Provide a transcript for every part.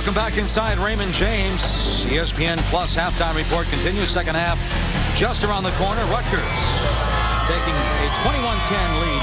Welcome back inside Raymond James. ESPN Plus halftime report continues. Second half just around the corner. Rutgers taking a 21-10 lead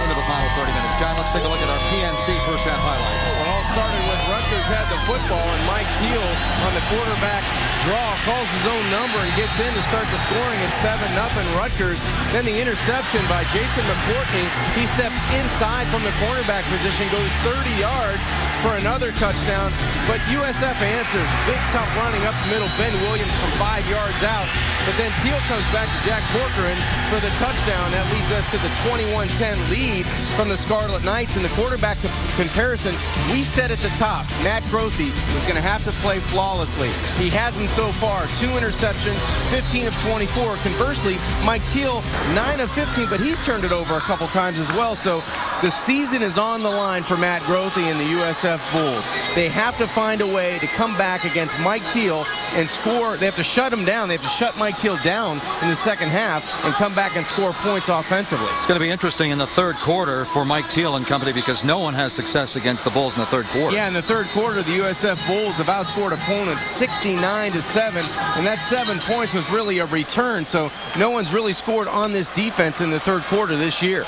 into the final 30 minutes. John, let's take a look at our PNC first half highlights. Started with Rutgers had the football and Mike Teel on the quarterback draw calls his own number and gets in to start the scoring at 7 nothing Rutgers. Then the interception by Jason McCourty. He steps inside from the cornerback position, goes 30 yards for another touchdown. But USF answers. Big tough running up the middle. Ben Williams from five yards out. But then Teel comes back to Jack Corcoran for the touchdown. That leads us to the 21-10 lead from the Scarlet Knights. In the quarterback comparison, we said at the top, Matt Grothe was going to have to play flawlessly. He hasn't so far. Two interceptions, 15 of 24. Conversely, Mike Teel, 9 of 15, but he's turned it over a couple times as well. So the season is on the line for Matt Grothe and the USF Bulls. They have to find a way to come back against Mike Teel and score. They have to shut him down. They have to shut Mike Teel down in the second half and come back and score points offensively. It's going to be interesting in the third quarter for Mike Teel and company because no one has success against the Bulls in the third quarter. Yeah, in the third quarter, the USF Bulls have outscored opponents 69 to 7, and that seven points was really a return. So no one's really scored on this defense in the third quarter this year.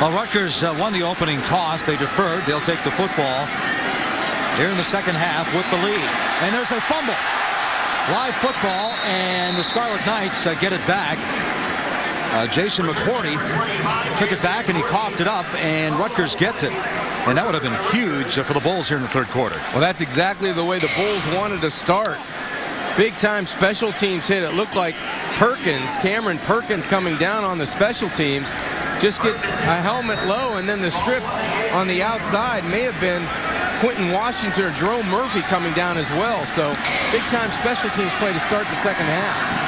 Well, Rutgers uh, won the opening toss. They deferred. They'll take the football here in the second half with the lead. And there's a fumble. Live football, and the Scarlet Knights uh, get it back. Uh, Jason McCourty took it back, and he coughed it up, and Rutgers gets it. And that would have been huge for the Bulls here in the third quarter. Well, that's exactly the way the Bulls wanted to start. Big time special teams hit. It looked like Perkins, Cameron Perkins coming down on the special teams, just gets a helmet low, and then the strip on the outside may have been Quentin Washington or Jerome Murphy coming down as well. So big time special teams play to start the second half.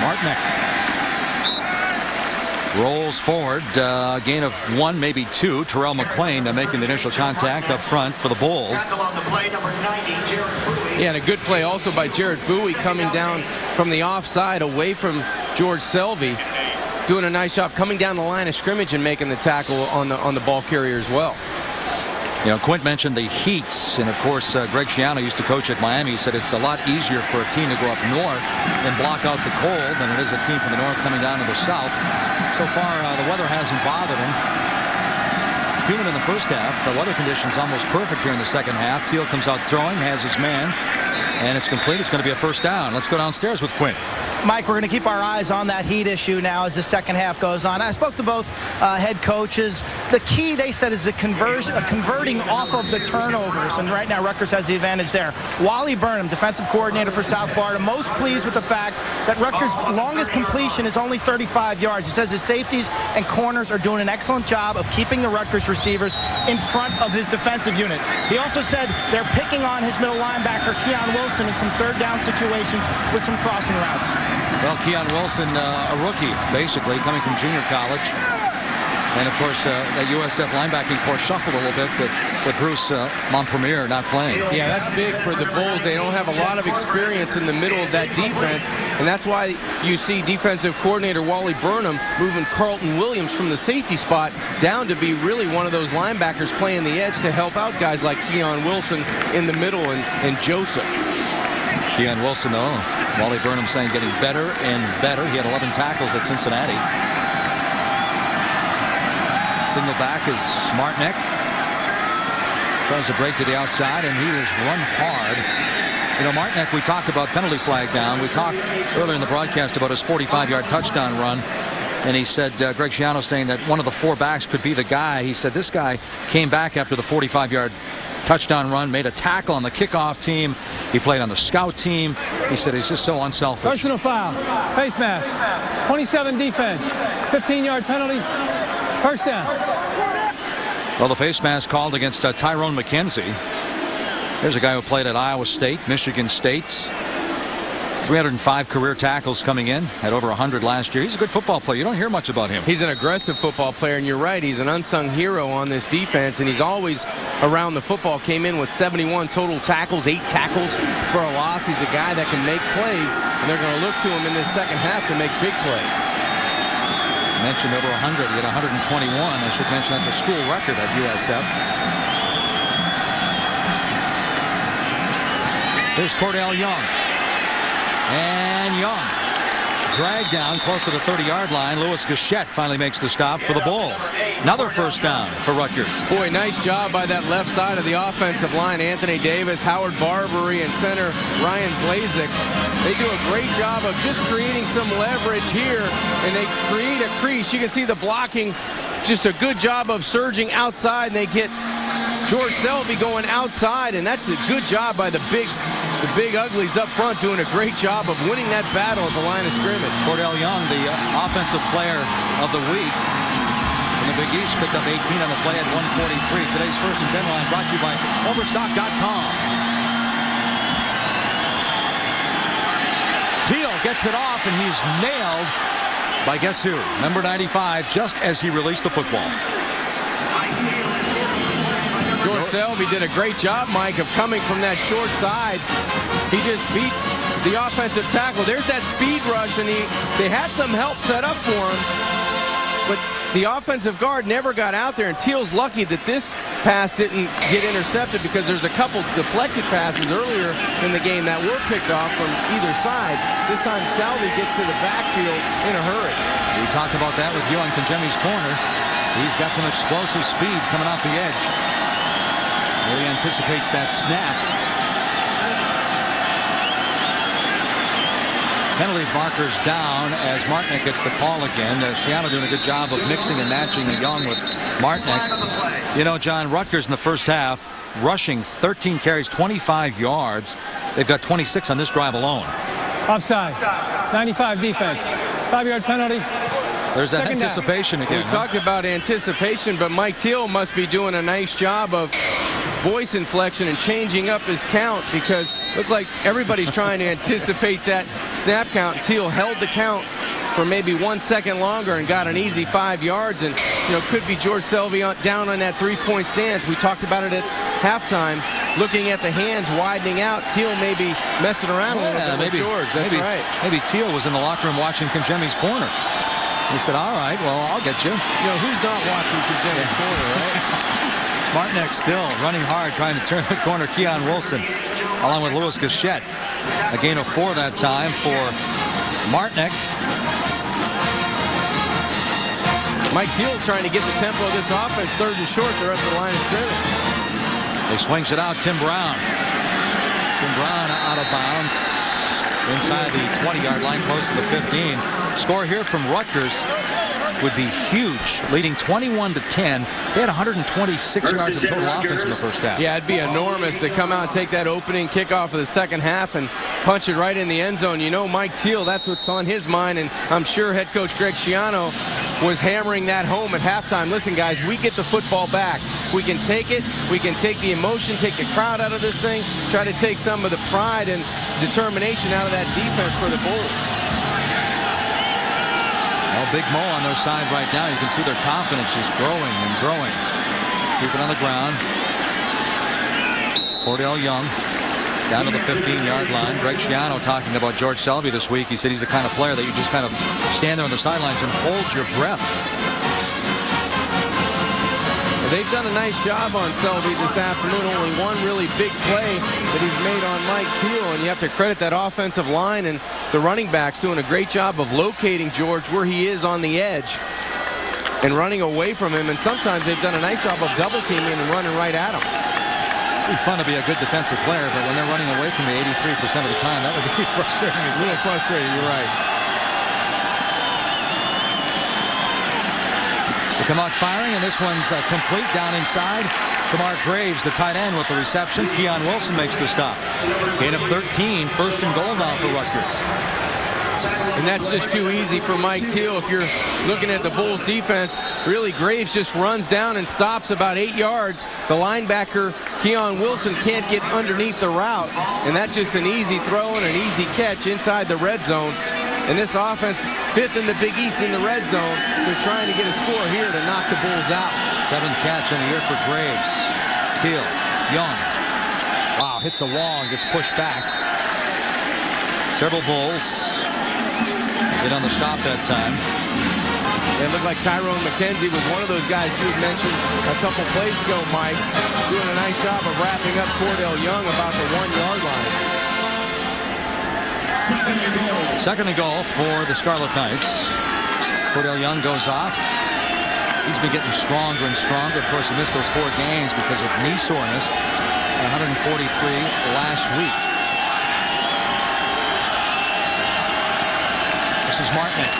Martinek rolls forward, uh, gain of one, maybe two. Terrell McClain uh, making the initial contact up front for the Bulls. Yeah, and a good play also by Jared Bowie coming down from the offside away from George Selvie. Doing a nice job coming down the line of scrimmage and making the tackle on the on the ball carrier as well. You know, Quint mentioned the heats, and of course, uh, Greg Schiano used to coach at Miami. He said it's a lot easier for a team to go up north and block out the cold than it is a team from the north coming down to the south. So far, uh, the weather hasn't bothered him. Humid in the first half. The weather conditions almost perfect here in the second half. Teel comes out throwing, has his man, and it's complete. It's going to be a first down. Let's go downstairs with Quint. Mike, we're going to keep our eyes on that heat issue now as the second half goes on. I spoke to both uh, head coaches. The key, they said, is a conversion, a converting off of the turnovers, and right now Rutgers has the advantage there. Wally Burnham, defensive coordinator for South Florida, most pleased with the fact that Rutgers' longest completion is only 35 yards. He says his safeties and corners are doing an excellent job of keeping the Rutgers receivers in front of his defensive unit. He also said they're picking on his middle linebacker, Keon Wilson, in some third down situations with some crossing routes. Well, Keon Wilson, uh, a rookie, basically, coming from junior college. And, of course, uh, the USF linebacking corps shuffled a little bit, but with Bruce uh, Mompremier not playing. Yeah, that's big for the Bulls. They don't have a lot of experience in the middle of that defense, and that's why you see defensive coordinator Wally Burnham moving Carlton Williams from the safety spot down to be really one of those linebackers playing the edge to help out guys like Keon Wilson in the middle and, and Joseph. Keon Wilson, though, Wally Burnham saying getting better and better. He had 11 tackles at Cincinnati. Single back is Martinek. Tries to break to the outside, and he was run hard. You know, Martinek, we talked about penalty flag down. We talked earlier in the broadcast about his 45-yard touchdown run. And he said, uh, Greg Schiano saying that one of the four backs could be the guy. He said this guy came back after the 45-yard touchdown run, made a tackle on the kickoff team. He played on the scout team. He said he's just so unselfish. Personal foul, face mask, 27 defense, 15-yard penalty, first down. Well, the face mask called against uh, Tyrone McKenzie. There's a guy who played at Iowa State, Michigan State. 305 career tackles coming in, had over 100 last year. He's a good football player. You don't hear much about him. He's an aggressive football player, and you're right. He's an unsung hero on this defense, and he's always around the football. Came in with 71 total tackles, eight tackles for a loss. He's a guy that can make plays, and they're going to look to him in this second half to make big plays. mentioned over 100. He had 121. I should mention that's a school record at USF. Here's Kordell Young. And Young dragged down close to the 30-yard line. Louis Gachette finally makes the stop for the Bulls. Another first down for Rutgers. Boy, nice job by that left side of the offensive line. Anthony Davis, Howard Barbieri, and center Ryan Blaszczyk. They do a great job of just creating some leverage here, and they create a crease. You can see the blocking, just a good job of surging outside, and they get George Selvie going outside, and that's a good job by the big the big uglies up front doing a great job of winning that battle at the line of scrimmage. Kordell Young, the uh, offensive player of the week And the Big East, picked up 18 on the play at 143. Today's first and 10 line brought to you by Overstock.com. Teel gets it off, and he's nailed by guess who? Number 95, just as he released the football. George Selvie did a great job, Mike, of coming from that short side. He just beats the offensive tackle. There's that speed rush, and he they had some help set up for him. But the offensive guard never got out there, and Teel's lucky that this pass didn't get intercepted because there's a couple deflected passes earlier in the game that were picked off from either side. This time, Selvie gets to the backfield in a hurry. We talked about that with you on Congemi's corner. He's got some explosive speed coming off the edge. Really anticipates that snap. Penalty markers down as Martinek gets the call again. Uh, Schiano doing a good job of mixing and matching the Young with Martinek. You know, John, Rutgers in the first half rushing 13 carries, 25 yards. They've got 26 on this drive alone. Offside. 95 defense. Five-yard penalty. There's that Second anticipation down. again. We huh? talked about anticipation, but Mike Teel must be doing a nice job of voice inflection and changing up his count because it looked like everybody's trying to anticipate that snap count. Teel held the count for maybe one second longer and got an easy five yards and you know could be George Selvie on, down on that three-point stance. We talked about it at halftime. Looking at the hands widening out, Teel may be messing around a little Yeah, bit maybe, George. That's maybe, right. Maybe Teel was in the locker room watching Congemi's corner. He said, all right, well, I'll get you. You know, who's not watching Virginia's corner, right? Martinek still running hard, trying to turn the corner. Keon Wilson, along with Louis Gachette. A gain of four that time for Martinek. Mike Teel trying to get the tempo of this offense. Third and short, they're at the line of scrimmage. He swings it out. Tim Brown. Tim Brown out of bounds inside the 20-yard line, close to the 15. Score here from Rutgers would be huge, leading 21 to 10. They had 126 yards of total offense in the first half. Yeah, it'd be enormous to come out and take that opening kickoff of the second half and punch it right in the end zone. You know, Mike Teel, that's what's on his mind, and I'm sure head coach Greg Schiano was hammering that home at halftime. Listen, guys, we get the football back. We can take it. We can take the emotion, take the crowd out of this thing, try to take some of the pride and determination out of that defense for the Bulls. Well, Big Mo on their side right now. You can see their confidence just growing and growing. Keep it on the ground. Kordell Young down to the 15-yard line. Greg Schiano talking about George Selvie this week. He said he's the kind of player that you just kind of stand there on the sidelines and hold your breath. They've done a nice job on Selvie this afternoon. Only one really big play that he's made on Mike Teel, and you have to credit that offensive line and the running backs doing a great job of locating George where he is on the edge and running away from him. And sometimes they've done a nice job of double teaming and running right at him. It'd be fun to be a good defensive player, but when they're running away from me 83% of the time, that would be frustrating as A little frustrating, you're right. Out firing, and this one's uh, complete down inside. Shamar Graves, the tight end, with the reception. Keon Wilson makes the stop. Gain of 13, first and goal now for Rutgers. And that's just too easy for Mike Teel. If you're looking at the Bulls defense, really Graves just runs down and stops about eight yards. The linebacker, Keon Wilson, can't get underneath the route. And that's just an easy throw and an easy catch inside the red zone. And this offense, fifth in the Big East in the red zone. They're trying to get a score here to knock the Bulls out. Seventh catch in the year for Graves. Teel, Young. Wow, hits a wall and gets pushed back. Several Bulls. Get on the stop that time. It looked like Tyrone McKenzie was one of those guys you had mentioned a couple plays ago, Mike, doing a nice job of wrapping up Kordell Young about the one-yard line. Second and goal for the Scarlet Knights. Kordell Young goes off. He's been getting stronger and stronger. Of course, he missed those four games because of knee soreness. 143 last week. This is Martin.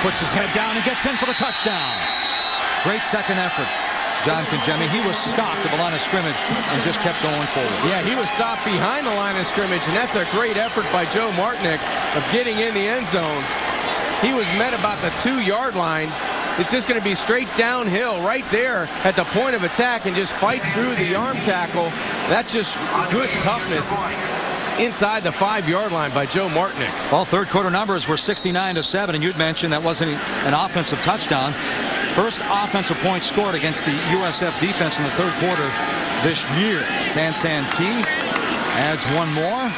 Puts his head down and gets in for the touchdown. Great second effort. John Congemi, he was stopped at the line of scrimmage and just kept going forward. Yeah, he was stopped behind the line of scrimmage, and that's a great effort by Joe Martinek of getting in the end zone. He was met about the two-yard line. It's just going to be straight downhill right there at the point of attack and just fight through the arm tackle. That's just good toughness inside the five-yard line by Joe Martinek. Well, third quarter numbers were 69 to 7, and you'd mentioned that wasn't an offensive touchdown. First offensive point scored against the USF defense in the third quarter this year. San San Te adds one more.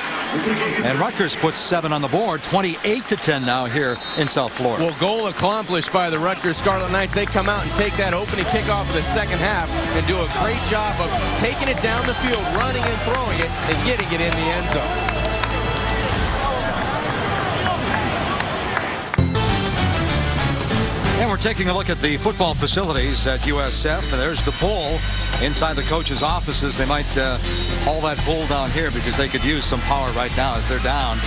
And Rutgers puts seven on the board, 28 to 10 now here in South Florida. Well, goal accomplished by the Rutgers Scarlet Knights. They come out and take that opening kickoff of the second half and do a great job of taking it down the field, running and throwing it, and getting it in the end zone. We're taking a look at the football facilities at USF. And there's the bull inside the coach's offices. They might uh, haul that bull down here because they could use some power right now as they're down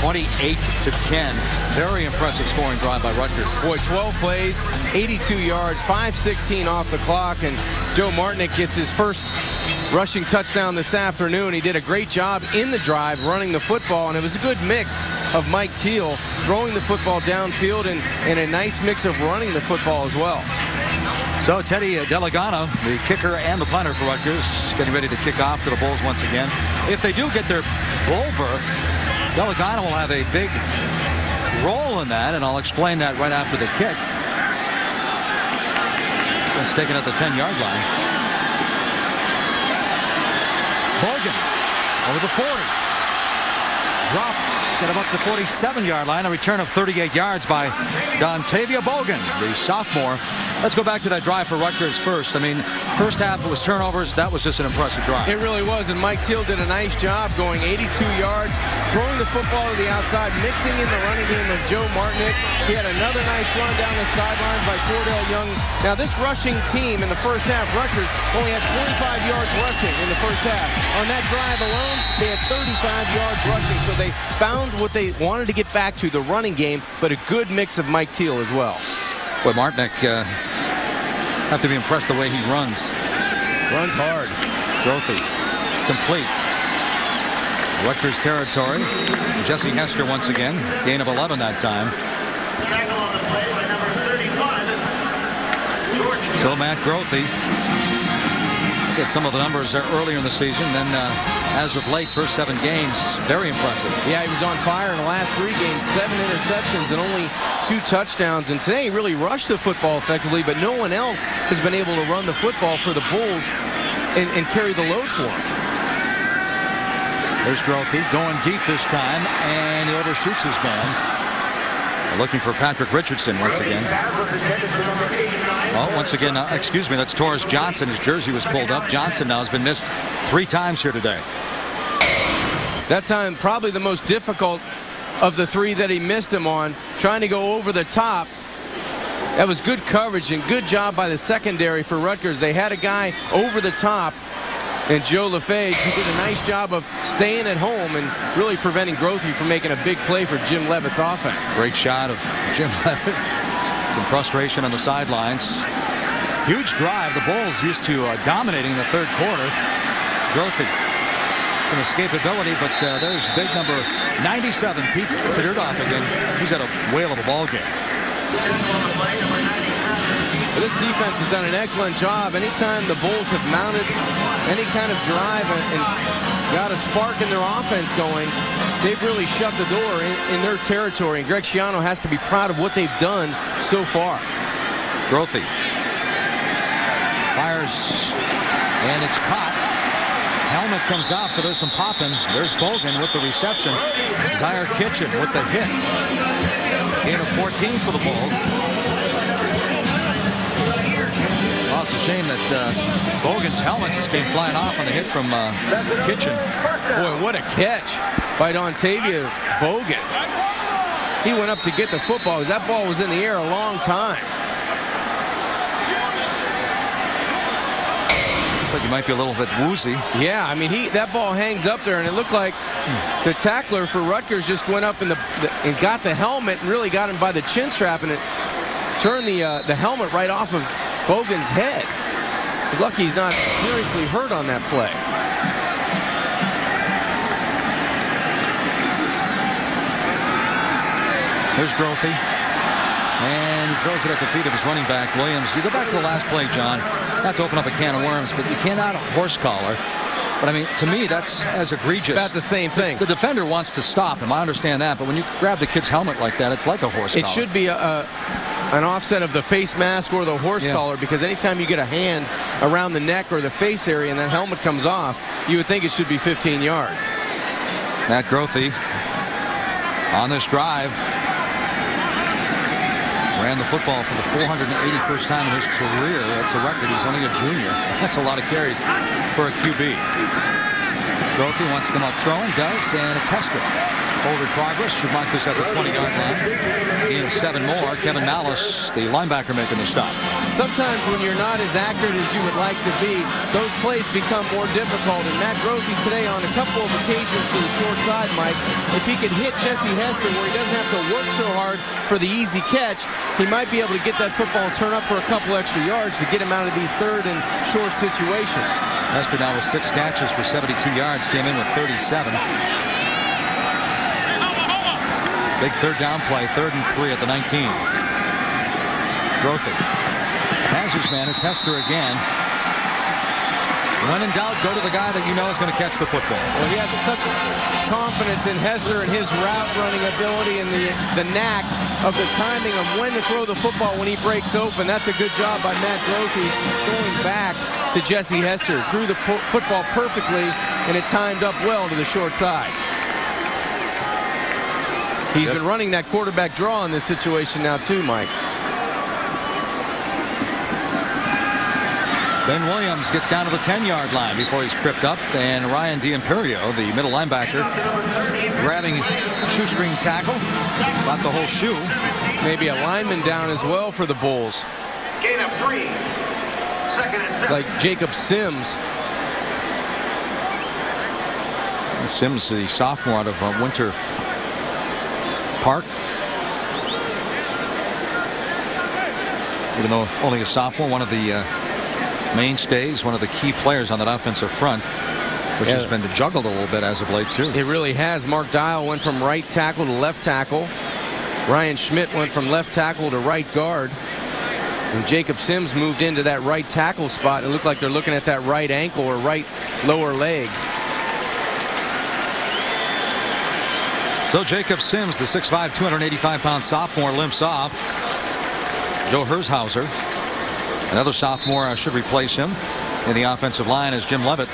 28 to 10. Very impressive scoring drive by Rutgers. Boy, 12 plays, 82 yards, 5.16 off the clock, and Joe Martinek gets his first rushing touchdown this afternoon. He did a great job in the drive running the football, and it was a good mix of Mike Teel throwing the football downfield and, and a nice mix of running the football as well. So Teddy Dellaganna, the kicker and the punter for Rutgers, getting ready to kick off to the Bulls once again. If they do get their bowl berth, Delegano will have a big role in that, and I'll explain that right after the kick. It's taken at the 10-yard line. Bogan over the 40. Drops at about the 47-yard line. A return of 38 yards by Dontavia Bogan, the sophomore. Let's go back to that drive for Rutgers first. I mean, first half it was turnovers. That was just an impressive drive. It really was, and Mike Teel did a nice job going 82 yards, throwing the football to the outside, mixing in the running game of Joe Martinek. He had another nice run down the sideline by Kordell Young. Now, this rushing team in the first half, Rutgers, only had 25 yards rushing in the first half. On that drive alone, they had 35 yards rushing, so they found what they wanted to get back to, the running game, but a good mix of Mike Teel as well. Boy, Martinek uh, have to be impressed the way he runs. Runs hard. Grothe. It's complete. Rutgers territory. Jesse Hester once again. Gain of 11 that time. So Matt Grothe at some of the numbers there earlier in the season. Then, uh, as of late, first seven games, very impressive. Yeah, he was on fire in the last three games. Seven interceptions and only two touchdowns. And today, he really rushed the football effectively, but no one else has been able to run the football for the Bulls and, and carry the load for him. There's Grothe going deep this time, and he overshoots his man. Looking for Patrick Richardson once again. Well, once again, uh, excuse me, that's Taurus Johnson. His jersey was pulled up. Johnson now has been missed three times here today. That time, probably the most difficult of the three that he missed him on, trying to go over the top. That was good coverage and good job by the secondary for Rutgers. They had a guy over the top and Joe LaFage, who did a nice job of staying at home and really preventing Grothe from making a big play for Jim Leavitt's offense. Great shot of Jim Leavitt. Some frustration on the sidelines. Huge drive. The Bulls used to uh, dominating the third quarter. Grothe. Some escapability, but uh, there's big number 97, Pete Fedordoff again. He's had a whale of a ball game. This defense has done an excellent job. Anytime the Bulls have mounted any kind of drive and, got a spark in their offense going, they've really shut the door in, in their territory. And Greg Schiano has to be proud of what they've done so far. Grothe fires, and it's caught. Helmet comes off, so there's some popping. There's Bogan with the reception. Zaire Kitchen with the hit. Gain of 14 for the Bulls. It's a shame that uh, Bogan's helmet just came flying off on the hit from uh, Kitchen. Boy, what a catch by Dontavia Bogan. He went up to get the football. Because that ball was in the air a long time. Looks like he might be a little bit woozy. Yeah, I mean, he that ball hangs up there, and it looked like the tackler for Rutgers just went up in the, the and got the helmet and really got him by the chin strap, and it turned the uh, the helmet right off of Bogan's head. He's lucky he's not seriously hurt on that play. Here's Grothe. And he throws it at the feet of his running back, Williams. You go back to the last play, John. Not to open up a can of worms, but you cannot horse collar. But I mean, to me, that's as egregious. About the same thing. The defender wants to stop him. I understand that. But when you grab the kid's helmet like that, it's like a horse It collar. should be a, a an offset of the face mask or the horse Yeah. collar because anytime you get a hand around the neck or the face area and that helmet comes off, you would think it should be 15 yards. Matt Grothe on this drive ran the football for the 481st time in his career. That's a record. He's only a junior. That's a lot of carries for a QB. Grothe wants to come up throwing, does, and it's Hester. Forward progress should mark this at the 20-yard line. Gain of seven more. Kevin Malast, the linebacker, making the stop. Sometimes when you're not as accurate as you would like to be, those plays become more difficult. And Matt Grothe today on a couple of occasions to the short side, Mike, if he could hit Jesse Hester where he doesn't have to work so hard for the easy catch, he might be able to get that football and turn up for a couple extra yards to get him out of these third and short situations. Hester now with six catches for 72 yards. Came in with 37. Big third down play, third and three at the 19. Grothe has his man. It's Hester again. When in doubt, go to the guy that you know is going to catch the football. Well, he has such confidence in Hester and his route running ability and the, the knack of the timing of when to throw the football when he breaks open. That's a good job by Matt Grothe going back to Jesse Hester. Threw the football perfectly, and it timed up well to the short side. He's Yes. been running that quarterback draw in this situation now too, Mike. Ben Williams gets down to the 10-yard line before he's tripped up, and Ryan D'Imperio, the middle linebacker, grabbing shoestring tackle, got the whole shoe. Maybe a lineman down as well for the Bulls, Gain of three. Second and seven. like Jacob Sims. Sims, the sophomore out of uh, Winter Park. Even though only a sophomore, one of the uh, mainstays, one of the key players on that offensive front, which Yeah. has been juggled a little bit as of late, too. It really has. Mark Dial went from right tackle to left tackle. Ryan Schmidt went from left tackle to right guard. And Jacob Sims moved into that right tackle spot. It looked like they're looking at that right ankle or right lower leg. So Jacob Sims, the 6'5", 285-pound sophomore, limps off. Joe Hershauser, another sophomore, uh, should replace him in the offensive line as Jim Leavitt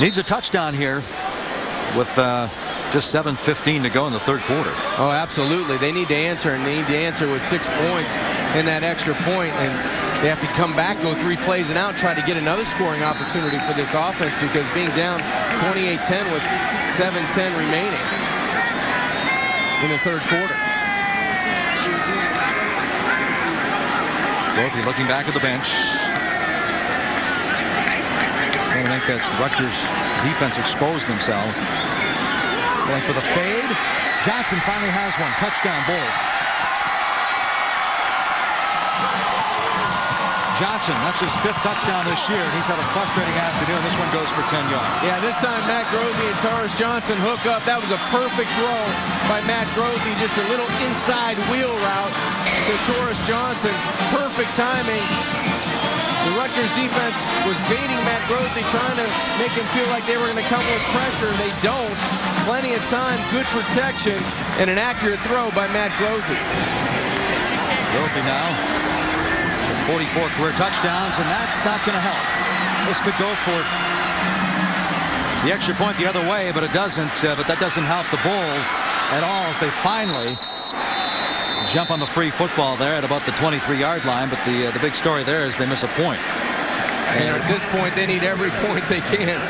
needs a touchdown here with uh, just 7.15 to go in the third quarter. Oh, absolutely. They need to answer, and they need to answer with six points in that extra point, and they have to come back, go three plays and out, try to get another scoring opportunity for this offense because being down 28-10 with 7-10 remaining in the third quarter. Grothe looking back at the bench. Trying think that Rutgers defense exposed themselves. Going for the fade. Johnson finally has one. Touchdown, Bulls. Johnson, that's his fifth touchdown this year. He's had a frustrating afternoon. This one goes for 10 yards. Yeah, this time Matt Grothe and Taurus Johnson hook up. That was a perfect throw by Matt Grothe. Just a little inside wheel route to Taurus Johnson. Perfect timing. The Rutgers defense was baiting Matt Grothe, trying to make him feel like they were going to come with pressure. They don't. Plenty of time, good protection, and an accurate throw by Matt Grothe. Grothe now 44 career touchdowns, and that's not going to help. This could go for the extra point the other way, but it doesn't. Uh, but that doesn't help the Bulls at all as they finally jump on the free football there at about the 23-yard line, but the uh, the big story there is they miss a point. And at this point, they need every point they can.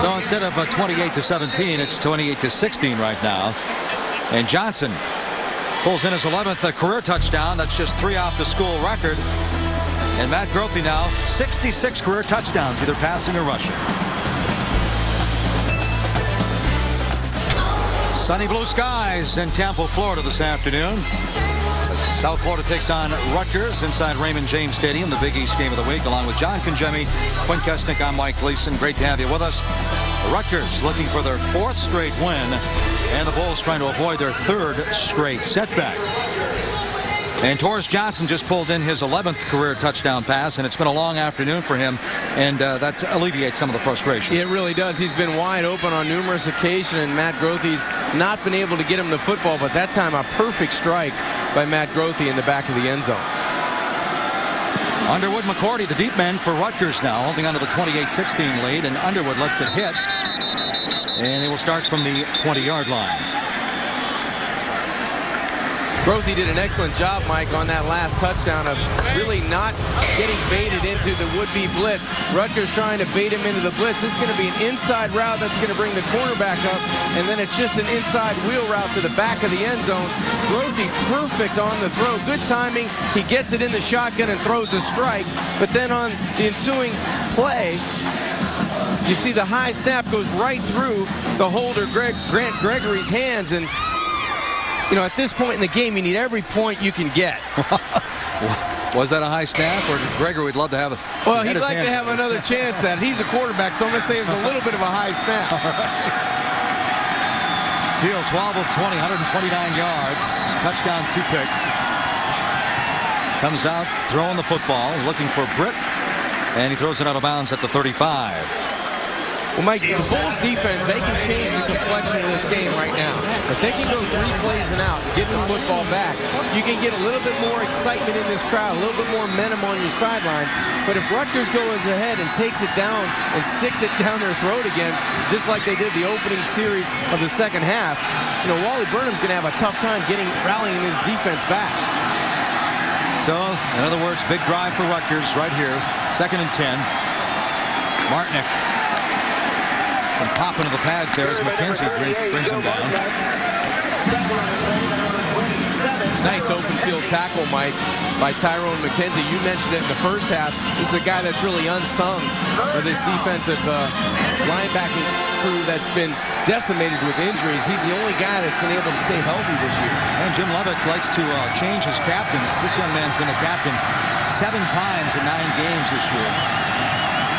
So instead of uh, 28 to 17, it's 28 to 16 right now. And Johnson pulls in his 11th uh, career touchdown. That's just three off the school record. And Matt Grothe now 66 career touchdowns, either passing or rushing. Sunny blue skies in Tampa, Florida this afternoon. South Florida takes on Rutgers inside Raymond James Stadium, the Big East game of the week, along with John Congemi, Quint Kessenich, I'm Mike Gleason. Great to have you with us. Rutgers looking for their fourth straight win, and the Bulls trying to avoid their third straight setback. And Taurus Johnson just pulled in his 11th career touchdown pass, and it's been a long afternoon for him, and uh, that alleviates some of the frustration. It really does. He's been wide open on numerous occasions, and Matt Grothe's not been able to get him the football, but that time a perfect strike by Matt Grothe in the back of the end zone. Underwood McCourty, the deep man for Rutgers now, holding on to the 28-16 lead, and Underwood lets it hit. And they will start from the 20-yard line. Grothe did an excellent job, Mike, on that last touchdown of really not getting baited into the would-be blitz. Rutgers trying to bait him into the blitz. This is going to be an inside route that's going to bring the cornerback up, and then it's just an inside wheel route to the back of the end zone. Grothe perfect on the throw. Good timing. He gets it in the shotgun and throws a strike, but then on the ensuing play, you see the high snap goes right through the holder, Greg, Grant Gregory's hands, and you know, at this point in the game, you need every point you can get. Was that a high snap, or Gregory would love to have it? Well, he'd like to have another chance at it. He's a quarterback, so I'm going to say it was a little bit of a high snap. Teel, 12 of 20, 129 yards, touchdown, two picks. Comes out, throwing the football, looking for Britt, and he throws it out of bounds at the 35. Well, Mike, the Bulls defense, they can change the complexion of this game right now. If they can go three plays and out get the football back, you can get a little bit more excitement in this crowd, a little bit more momentum on your sidelines. But if Rutgers goes ahead and takes it down and sticks it down their throat again, just like they did the opening series of the second half, you know, Wally Burnham's going to have a tough time getting rallying his defense back. So, in other words, big drive for Rutgers right here. Second and 10. Martinek some popping into the pads there as McKenzie brings him down. Nice open field tackle, Mike, by Tyrone McKenzie. You mentioned it in the first half. This is a guy that's really unsung of this defensive uh, linebacking crew that's been decimated with injuries. He's the only guy that's been able to stay healthy this year. And Jim Leavitt likes to uh, change his captains. This young man's been a captain seven times in nine games this year.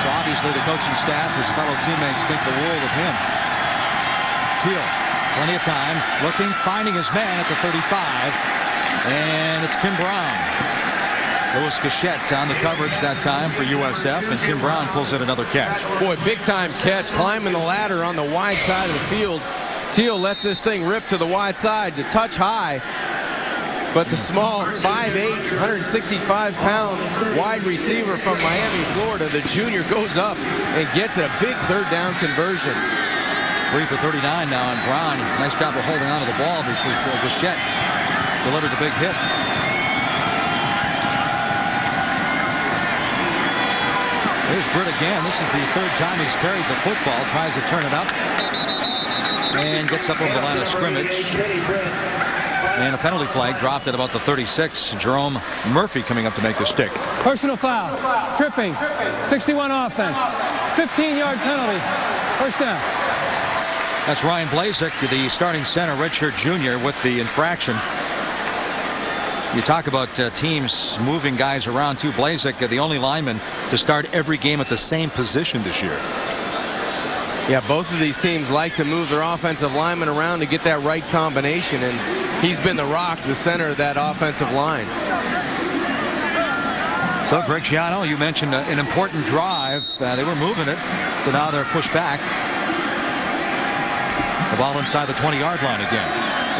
So obviously the coaching staff, his fellow teammates think the world of him. Teel, plenty of time, looking, finding his man at the 35. And it's Tim Brown. Louis Gachette on the coverage that time for USF, and Tim Brown pulls in another catch. Boy, big time catch, climbing the ladder on the wide side of the field. Teel lets this thing rip to the wide side to touch high. But the small 5'8", 165-pound wide receiver from Miami, Florida, the junior goes up and gets a big third down conversion. Three for 39 now, on Brown, nice job of holding on to the ball because uh, Gachette delivered the big hit. Here's Britt again. This is the third time he's carried the football. Tries to turn it up. And gets up over the line of scrimmage. And a penalty flag dropped at about the 36. Jerome Murphy coming up to make the stick. Personal foul. Tripping. 61 offense. 15-yard penalty. First down. That's Ryan Blaszczyk, the starting center, redshirt junior, with the infraction. You talk about uh, teams moving guys around too. Blaszczyk, uh, the only lineman to start every game at the same position this year. Yeah, both of these teams like to move their offensive linemen around to get that right combination. And he's been the rock, the center of that offensive line. So Greg Schiano, you mentioned uh, an important drive. Uh, they were moving it, so now they're pushed back. The ball inside the 20-yard line again.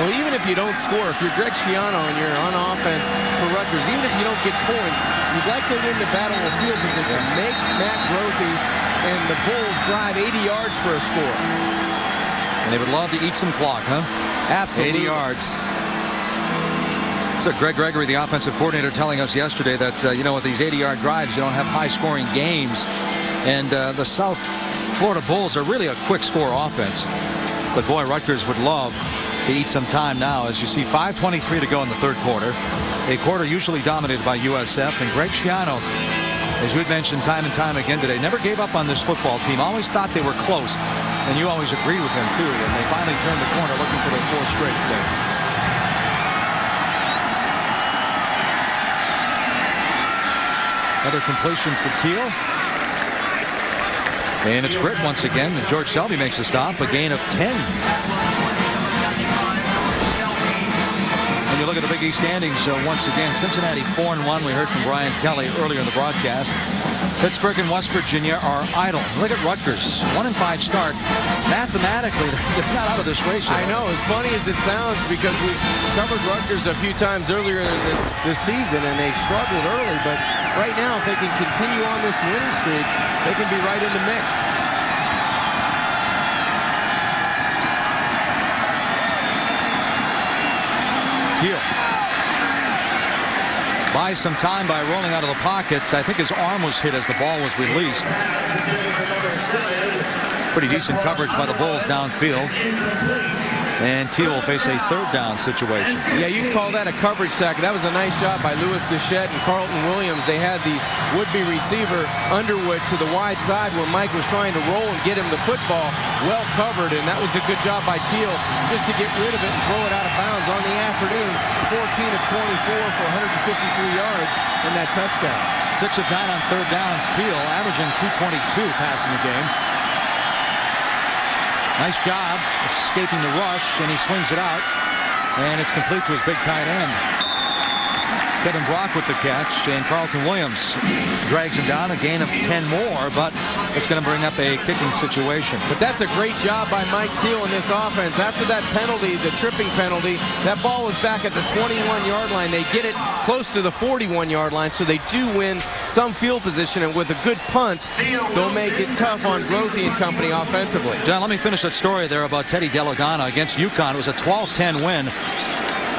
Well, even if you don't score, if you're Greg Schiano and you're on offense for Rutgers, even if you don't get points, you'd like to win the battle of field position. Make Matt Grothe and the Bulls drive 80 yards for a score. And they would love to eat some clock, huh? Absolutely. 80 yards. So Greg Gregory, the offensive coordinator, telling us yesterday that, uh, you know, with these 80-yard drives, you don't have high-scoring games. And uh, the South Florida Bulls are really a quick-score offense. But, boy, Rutgers would love to eat some time now as you see 5.23 to go in the third quarter. A quarter usually dominated by USF. And Greg Schiano, as we've mentioned time and time again today, never gave up on this football team. Always thought they were close. And you always agreed with him, too. And they finally turned the corner looking for their fourth straight today. Another completion for Teel. And it's Britt once again. And George Selvie makes a stop. A gain of 10. When you look at the Big East standings, uh, once again, Cincinnati 4 and 1. We heard from Brian Kelly earlier in the broadcast. Pittsburgh and West Virginia are idle. Look at Rutgers, one and five start. Mathematically, they're not out of this race. I know, as funny as it sounds, because we covered Rutgers a few times earlier in this this season, and they've struggled early. But right now, if they can continue on this winning streak, they can be right in the mix. Teel buys some time by rolling out of the pocket. I think his arm was hit as the ball was released. Pretty decent coverage by the Bulls downfield. And Teel will face a third down situation. Yeah, you can call that a coverage sack. That was a nice job by Lewis Gachette and Carlton Williams. They had the would-be receiver Underwood to the wide side where Mike was trying to roll and get him the football well covered, and that was a good job by Teel just to get rid of it and throw it out of bounds on the afternoon. 14 of 24 for 153 yards in that touchdown. Six of nine on third downs. Teel averaging 222 passing the game. Nice job escaping the rush, and he swings it out. And it's complete to his big tight end. Kevin Brock with the catch, and Carlton Williams drags him down, a gain of 10 more, but it's going to bring up a kicking situation. But that's a great job by Mike Teel in this offense. After that penalty, the tripping penalty, that ball was back at the 21-yard line. They get it close to the 41-yard line, so they do win some field position, and with a good punt, they'll make it tough on Grothe and company offensively. John, let me finish that story there about Teddy Dellaganna against UConn. It was a 12-10 win.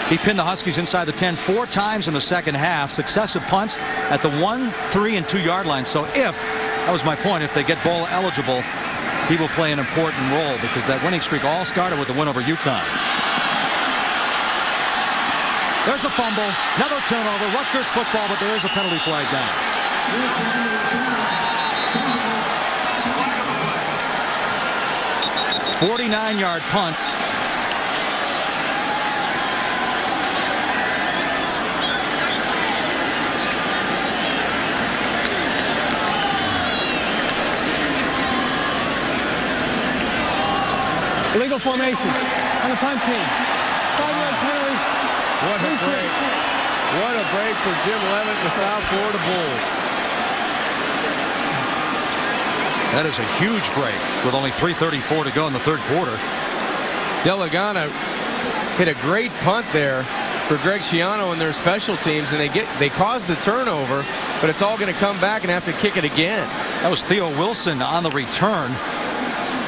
He pinned the Huskies inside the 10 four times in the second half. Successive punts at the 1, 3, and 2 yard line. So if, that was my point, if they get bowl eligible, he will play an important role because that winning streak all started with the win over UConn. There's a fumble, another turnover, Rutgers football, but there is a penalty flag down. Forty-nine yard punt Illegal formation on the punt team. Five-yard penalty. What a break. What a break for Jim Leavitt and the South Florida Bulls. That is a huge break with only 3.34 to go in the third quarter. Dellaganna hit a great punt there for Greg Schiano and their special teams, and they get they caused the turnover, but it's all going to come back and have to kick it again. That was Theo Wilson on the return.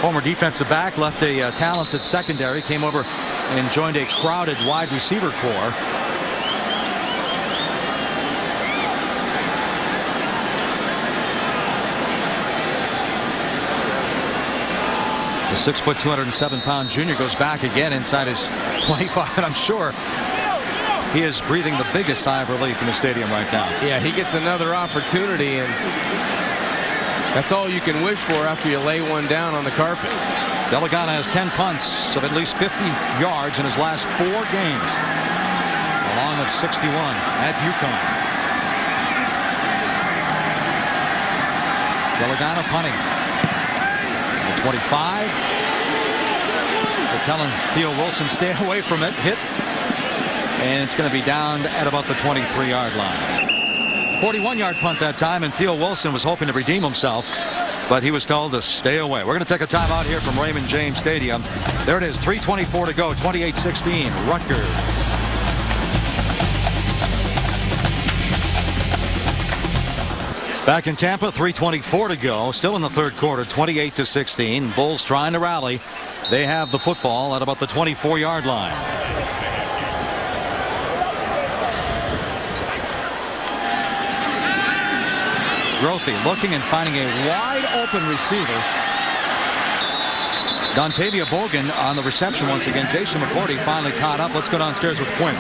Former defensive back left a uh, talented secondary, came over and joined a crowded wide receiver corps. The six foot, 207 pound junior goes back again inside his 25, and I'm sure he is breathing the biggest sigh of relief in the stadium right now. Yeah, he gets another opportunity, and that's all you can wish for after you lay one down on the carpet. Dellaganna has 10 punts of at least 50 yards in his last four games. Along of 61 at UConn. Dellaganna punting. The 25. They're telling Theo Wilson stay away from it. Hits. And it's going to be down at about the 23-yard line. 41-yard punt that time, and Theo Wilson was hoping to redeem himself, but he was told to stay away. We're going to take a timeout here from Raymond James Stadium. There it is, 3.24 to go, 28-16, Rutgers. Back in Tampa, 3.24 to go. Still in the third quarter, 28 to 16. Bulls trying to rally. They have the football at about the 24 yard line. Grothe looking and finding a wide open receiver. Dontavia Bogan on the reception once again. Jason McCourty finally caught up. Let's go downstairs with Quint.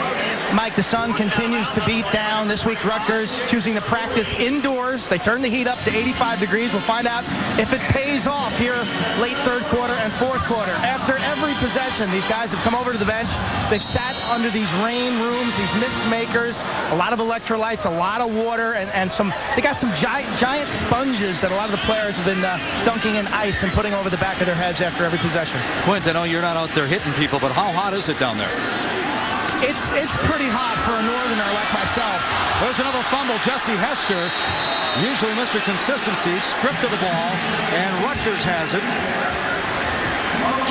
Mike, the sun continues to beat down. This week, Rutgers choosing to practice indoors. They turn the heat up to 85 degrees. We'll find out if it pays off here late third quarter and fourth quarter. After every possession, these guys have come over to the bench. They've sat under these rain rooms, these mist makers, a lot of electrolytes, a lot of water, and, and some. They got some giant, giant sponges that a lot of the players have been uh, dunking in ice and putting over the back of their heads after every possession. Quint, I know you're not out there hitting people, but how hot is it down there? It's it's pretty hot for a northerner like myself. There's another fumble. Jesse Hester, usually Mr. Consistency, stripped of the ball, and Rutgers has it.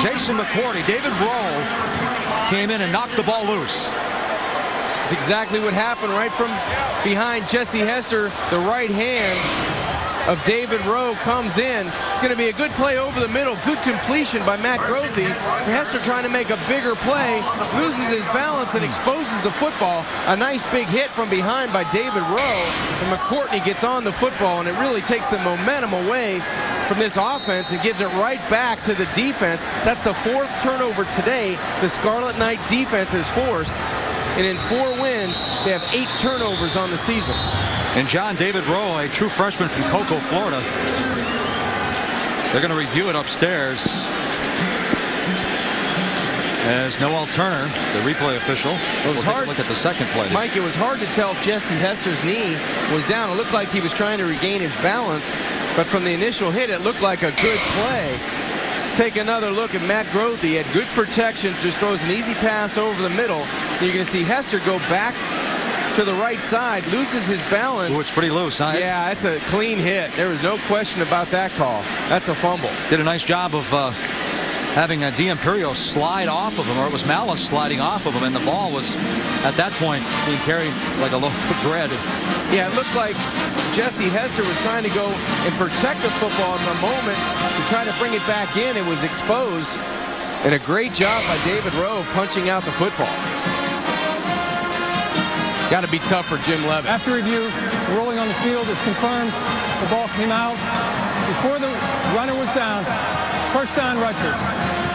Jason McCourty, David Rowe came in and knocked the ball loose. It's exactly what happened right from behind Jesse Hester, the right hand of David Rowe comes in. It's going to be a good play over the middle. Good completion by Matt Grothe. Hester trying to make a bigger play. Loses his balance and exposes the football. A nice big hit from behind by David Rowe. And McCourty gets on the football and it really takes the momentum away from this offense and gives it right back to the defense. That's the fourth turnover today the Scarlet Knight defense has forced. And in four wins, they have eight turnovers on the season. And John David Rowe, a true freshman from Cocoa, Florida. They're going to review it upstairs. As Noel Turner, the replay official, it was hard. look at the second play. Mike, it was hard to tell if Jesse Hester's knee was down. It looked like he was trying to regain his balance, but from the initial hit, it looked like a good play. Let's take another look at Matt Grothe. He had good protection, just throws an easy pass over the middle. You're going to see Hester go back to the right side, loses his balance. Ooh, it's pretty loose, huh? Yeah, it's a clean hit. There was no question about that call. That's a fumble. Did a nice job of uh, having a D'Imperio slide off of him, or it was Malast sliding off of him, and the ball was, at that point, being carried like a loaf of bread. Yeah, it looked like Jesse Hester was trying to go and protect the football in the moment to try to bring it back in. It was exposed. And a great job by David Rowe punching out the football. Got to be tough for Jim Leavitt. After review, the rolling on the field is confirmed. The ball came out before the runner was down. First down, Rutgers.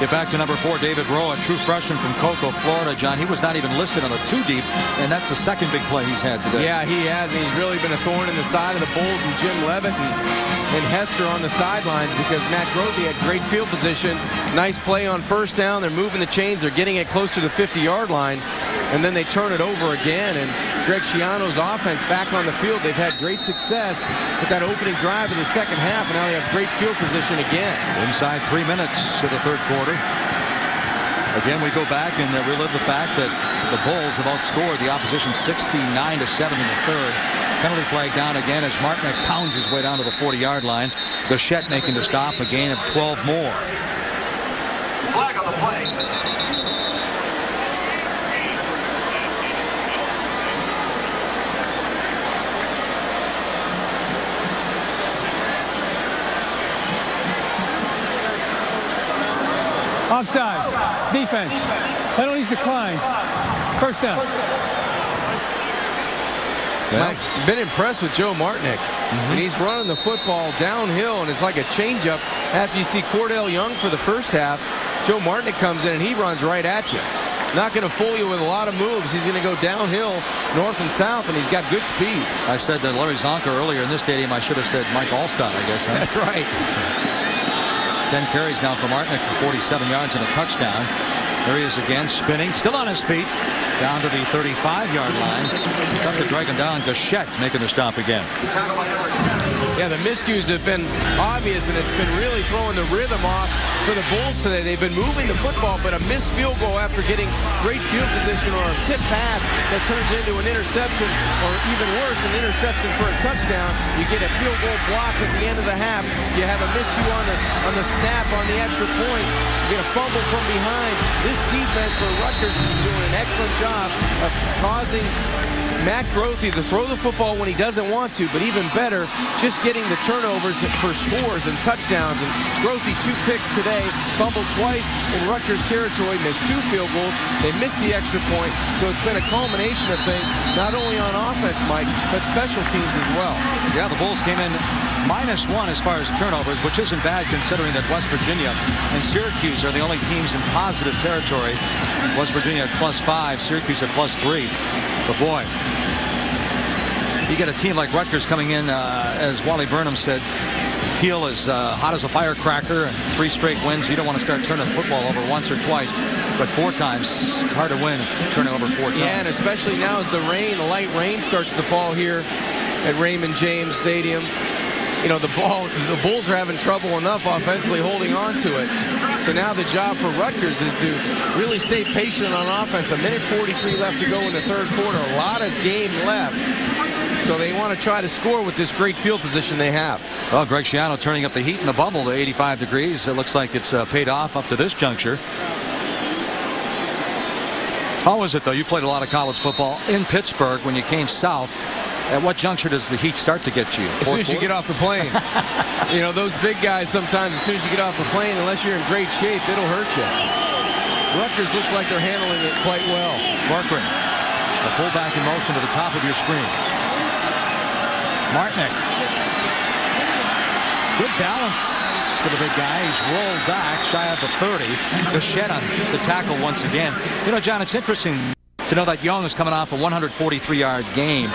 Get back to number four, David Rowe, a true freshman from Cocoa, Florida. John, he was not even listed on the two deep, and that's the second big play he's had today. Yeah, he has. And he's really been a thorn in the side of the Bulls and Jim Leavitt and, and Hester on the sidelines because Matt Grothe had great field position. Nice play on first down. They're moving the chains. They're getting it close to the 50-yard line. And then they turn it over again. And Greg Schiano's offense back on the field. They've had great success with that opening drive of the second half. And now they have great field position again. Inside three minutes to the third quarter. Again, we go back and uh, relive the fact that the Bulls have outscored the opposition 69 to 7 in the third. Penalty flag down again as Martinek pounds his way down to the 40-yard line. Gachette making the stop, a gain of 12 more. Flag on the play. Offside. Defense. Penalties decline. First down. I've been impressed with Joe Martinek. And mm-hmm. he's running the football downhill, and it's like a changeup. After you see Kordell Young for the first half, Joe Martinek comes in, and he runs right at you. Not going to fool you with a lot of moves. He's going to go downhill, north and south, and he's got good speed. I said that Larry Csonka earlier in this stadium. I should have said Mike Alstott, I guess. Huh? That's right. 10 carries now for Martinek for 47 yards and a touchdown. There he is again, spinning, still on his feet, down to the 35-yard line. Tough to drag him down. Gachette making the stop again. Yeah, the miscues have been obvious, and it's been really throwing the rhythm off for the Bulls today. They've been moving the football, but a missed field goal after getting great field position or a tip pass that turns into an interception, or even worse, an interception for a touchdown. You get a field goal block at the end of the half. You have a miscue on the on the snap on the extra point. You get a fumble from behind. This defense for Rutgers is doing an excellent job of causing Matt Grothe to throw the football when he doesn't want to, but even better, just getting the turnovers for scores and touchdowns. And Grothe, two picks today, fumbled twice in Rutgers territory, missed two field goals. They missed the extra point, so it's been a culmination of things, not only on offense, Mike, but special teams as well. Yeah, the Bulls came in minus one as far as turnovers, which isn't bad considering that West Virginia and Syracuse are the only teams in positive territory. West Virginia plus five, Syracuse at plus three. But boy, you get a team like Rutgers coming in, uh, as Wally Burnham said, Teel is uh, hot as a firecracker and three straight wins. You don't want to start turning the football over once or twice, but four times, it's hard to win turning over four times. Yeah, and especially now as the rain, the light rain starts to fall here at Raymond James Stadium. You know, the ball, the Bulls are having trouble enough offensively holding on to it. So now the job for Rutgers is to really stay patient on offense. A minute 43 left to go in the third quarter. A lot of game left. So they want to try to score with this great field position they have. Well, Greg Schiano turning up the heat in the bubble to 85 degrees. It looks like it's uh, paid off up to this juncture. How was it, though? You played a lot of college football in Pittsburgh when you came south. At what juncture does the heat start to get you? As soon as you get off the plane. you know, those big guys sometimes, as soon as you get off the plane, unless you're in great shape, it'll hurt you. Rutgers looks like they're handling it quite well. Corcoran, the fullback in motion to the top of your screen. Martinek. Good balance for the big guy. He's rolled back shy of the 30. The shed on the tackle once again. You know, John, it's interesting to know that Young is coming off a 143-yard game.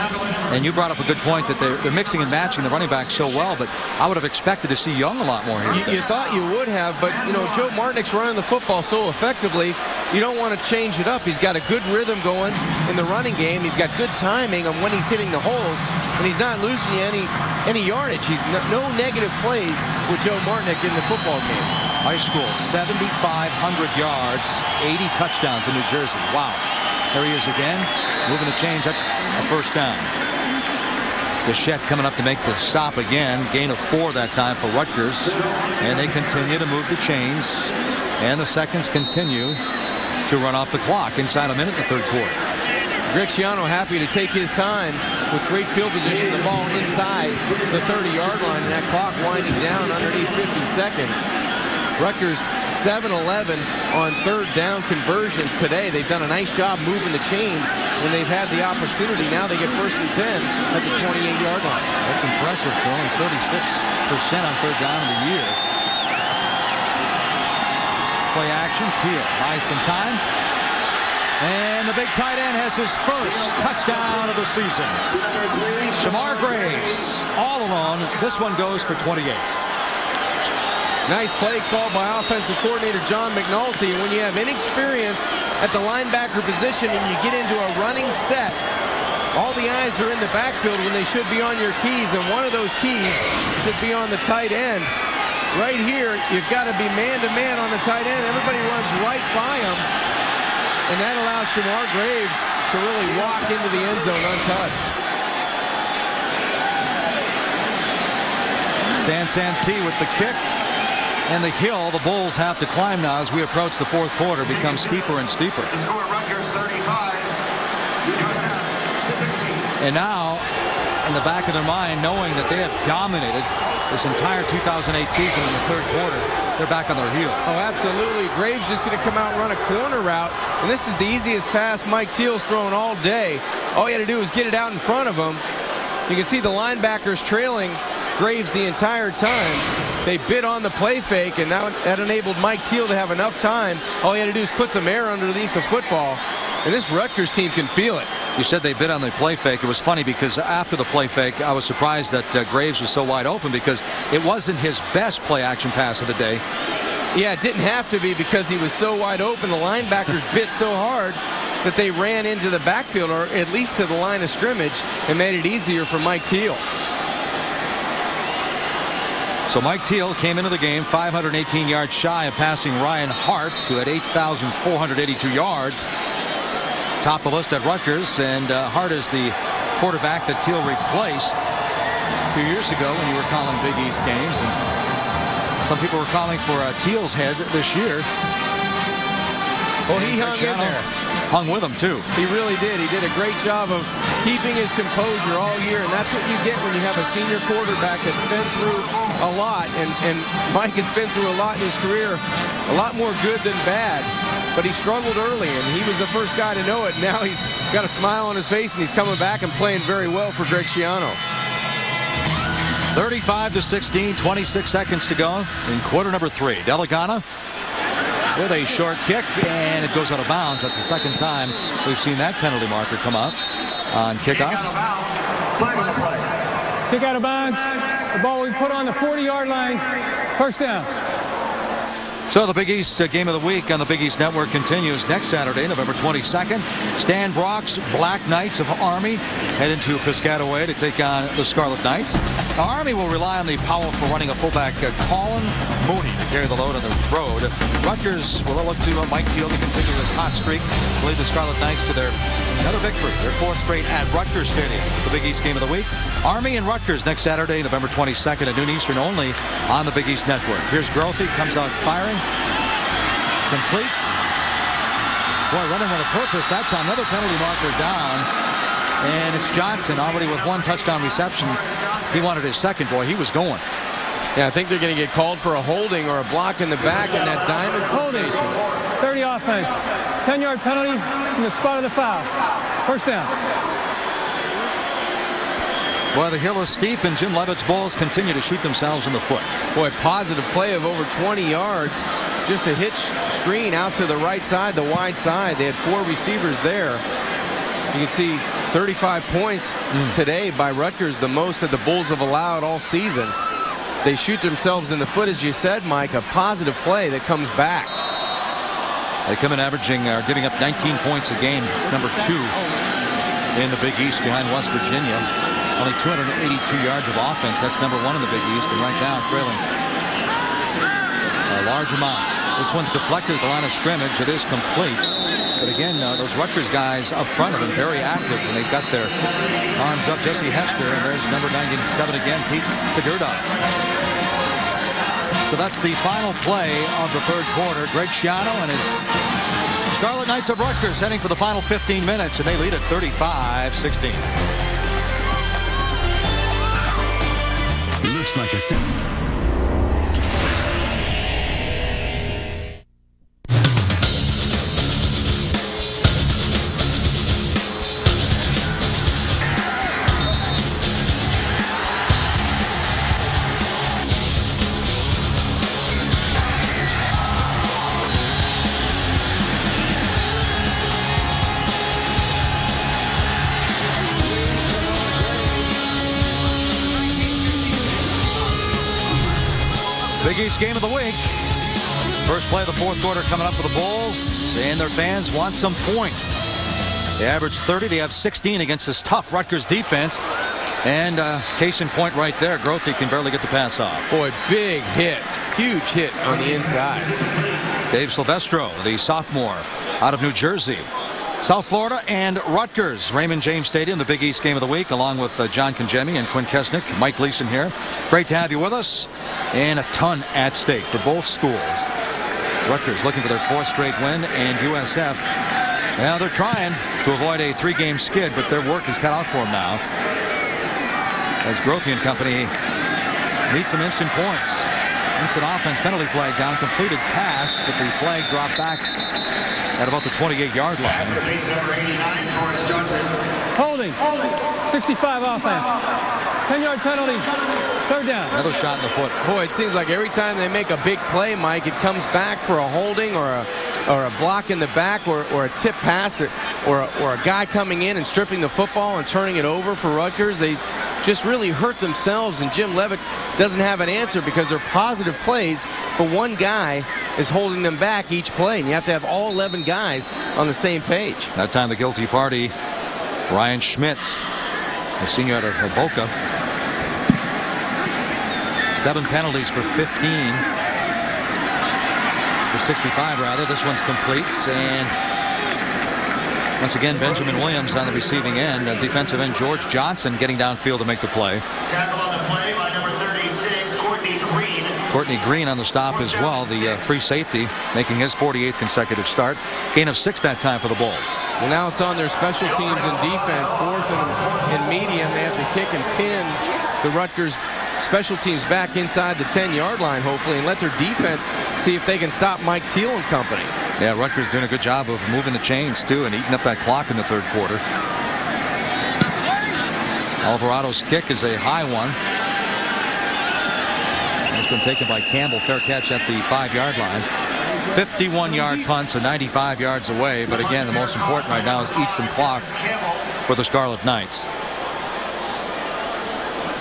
And you brought up a good point that they're, they're mixing and matching the running backs so well, but I would have expected to see Young a lot more here. You, you thought you would have, but, you know, Joe Martinek's running the football so effectively, you don't want to change it up. He's got a good rhythm going in the running game. He's got good timing on when he's hitting the holes, and he's not losing any, any yardage. He's no, no negative plays with Joe Martinek in the football game. High school, 7,500 yards, 80 touchdowns in New Jersey. Wow. There he is again, moving the chains. That's a first down. Bichette coming up to make the stop again. Gain of four that time for Rutgers. And they continue to move the chains. And the seconds continue to run off the clock inside a minute in the third quarter. Greg Schiano happy to take his time with great field position. The ball inside the 30-yard line. And that clock winding down underneath 50 seconds. Rutgers 7-11 on third down conversions today. They've done a nice job moving the chains when they've had the opportunity. Now they get first and 10 at the 28-yard line. That's impressive for only 36% on third down of the year. Play action. Teel buys some time. And the big tight end has his first touchdown of the season. Shamar Graves all alone. This one goes for 28. Nice play called by offensive coordinator John McNulty. When you have inexperience at the linebacker position and you get into a running set, all the eyes are in the backfield when they should be on your keys. And one of those keys should be on the tight end. Right here, you've got to be man-to-man -man on the tight end. Everybody runs right by him. And that allows Shamar Graves to really walk into the end zone untouched. San San Te with the kick. And the hill the Bulls have to climb now as we approach the fourth quarter becomes steeper and steeper. The score Rutgers 35, USF 16. And now, in the back of their mind, knowing that they have dominated this entire 2008 season in the third quarter, they're back on their heels. Oh, absolutely. Graves just going to come out and run a corner route. And this is the easiest pass Mike Teel's thrown all day. All he had to do was get it out in front of him. You can see the linebackers trailing Graves the entire time. They bit on the play fake, and that, that enabled Mike Teel to have enough time. All he had to do is put some air underneath the football, and this Rutgers team can feel it. You said they bit on the play fake. It was funny because after the play fake, I was surprised that uh, Graves was so wide open because it wasn't his best play action pass of the day. Yeah, it didn't have to be because he was so wide open. The linebackers bit so hard that they ran into the backfield or at least to the line of scrimmage and made it easier for Mike Teel. So Mike Teel came into the game 518 yards shy of passing Ryan Hart, who had 8,482 yards. Top of the list at Rutgers, and uh, Hart is the quarterback that Teel replaced two years ago when you were calling Big East games. And some people were calling for uh, Teel's head this year. Well, he hung in there. hung with him, too. He really did. He did a great job of keeping his composure all year, and that's what you get when you have a senior quarterback that's been through a lot, and, and Mike has been through a lot in his career, a lot more good than bad. But he struggled early, and he was the first guy to know it. Now he's got a smile on his face, and he's coming back and playing very well for Greg Schiano. 35 to 16, 26 seconds to go in quarter number three. Dellaganna with a short kick, and it goes out of bounds. That's the second time we've seen that penalty marker come up on kickoffs. Kick out of bounds. The ball we put on the 40-yard line. First down. So the Big East uh, game of the week on the Big East Network continues next Saturday, November 22nd. Stan Brock's Black Knights of Army head into Piscataway to take on the Scarlet Knights. Now, Army will rely on the powerful running a fullback uh, Colin Mooney to carry the load on the road. Rutgers will look to uh, Mike Teel to continue his hot streak, lead the Scarlet Knights to their another victory, their fourth straight at Rutgers Stadium. The Big East game of the week. Army and Rutgers next Saturday, November 22nd at noon Eastern only on the Big East Network. Here's Grothe, comes out firing. Completes. Boy, running with a purpose that time. Another penalty marker down. And it's Johnson already with one touchdown reception. He wanted his second. Boy, he was going. Yeah, I think they're going to get called for a holding or a block in the back in that diamond Holding. 30 offense. 10-yard penalty from the spot of the foul. First down. Well, the hill is steep, and Jim Leavitt's Bulls continue to shoot themselves in the foot. Boy, positive play of over 20 yards. Just a hitch screen out to the right side, the wide side. They had four receivers there. You can see 35 points mm. today by Rutgers, the most that the Bulls have allowed all season. They shoot themselves in the foot, as you said, Mike, a positive play that comes back. They come in averaging, uh, giving up 19 points a game. It's number two in the Big East behind West Virginia. Only 282 yards of offense. That's number one in the Big East, and right now trailing a large amount. This one's deflected at the line of scrimmage. It is complete. But again, uh, those Rutgers guys up front have been very active, and they've got their arms up. Jesse Hester, and there's number 97 again, Pete Tverdov. So that's the final play of the third quarter. Greg Schiano and his Scarlet Knights of Rutgers heading for the final 15 minutes, and they lead at 35-16. Looks like a Game of the week. First play of the fourth quarter coming up for the Bulls, and their fans want some points. They average 30. They have 16 against this tough Rutgers defense. And uh, case in point right there, Grothe can barely get the pass off. Boy, big hit. Huge hit on the inside. Dave Silvestro, the sophomore out of New Jersey. South Florida and Rutgers, Raymond James Stadium, the Big East game of the week, along with uh, John Congemi and Quint Kessenich, Mike Gleason here. Great to have you with us, and a ton at stake for both schools. Rutgers looking for their fourth straight win, and USF, now they're trying to avoid a three-game skid, but their work is cut out for them now. As Grothe and company need some instant points. Instant offense, penalty flag down, completed pass, but the flag dropped back at about the 28-yard line. Holding. 65 offense. 10-yard penalty. Third down. Another shot in the foot. Boy, it seems like every time they make a big play, Mike, it comes back for a holding or a or a block in the back or, or a tip pass or, or, a, or a guy coming in and stripping the football and turning it over for Rutgers. They just really hurt themselves, and Jim Leavitt doesn't have an answer because they're positive plays, but one guy is holding them back each play, and you have to have all 11 guys on the same page. That time the guilty party, Ryan Schmidt, the senior out of Boca. Seven penalties for 15. For 65, rather. This one's complete, and once again, Benjamin Williams on the receiving end. defensive end George Johnson getting downfield to make the play. Tackle on the play by number 36, Courtney Green. Courtney Green on the stop as well, the uh, free safety, making his 48th consecutive start. Gain of six that time for the Bulls. Well, now it's on their special teams and defense. Fourth and, and medium. They have to kick and pin the Rutgers special teams back inside the 10-yard line, hopefully, and let their defense see if they can stop Mike Teel and company. Yeah, Rutgers doing a good job of moving the chains, too, and eating up that clock in the third quarter. Alvarado's kick is a high one. It's been taken by Campbell. Fair catch at the five-yard line. 51-yard punt, so 95 yards away. But again, the most important right now is eat some clock for the Scarlet Knights.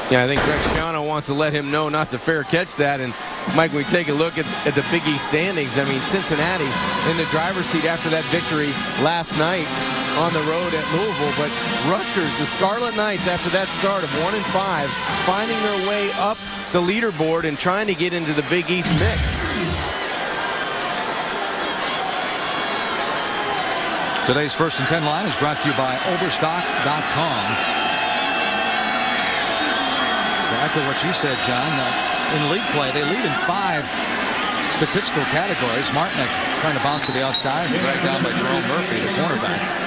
Yeah, I think Greg Schiano wants to let him know not to fair catch that. And Mike, we take a look at, at the Big East standings, I mean, Cincinnati in the driver's seat after that victory last night on the road at Louisville. But Rutgers, the Scarlet Knights, after that start of 1 and 5, finding their way up the leaderboard and trying to get into the Big East mix. Today's first and 10 line is brought to you by Overstock.com. Echo what you said, John, uh, in league play, they lead in five statistical categories. Martinek trying to bounce to the outside, dragged down by Jerome Murphy, the cornerback.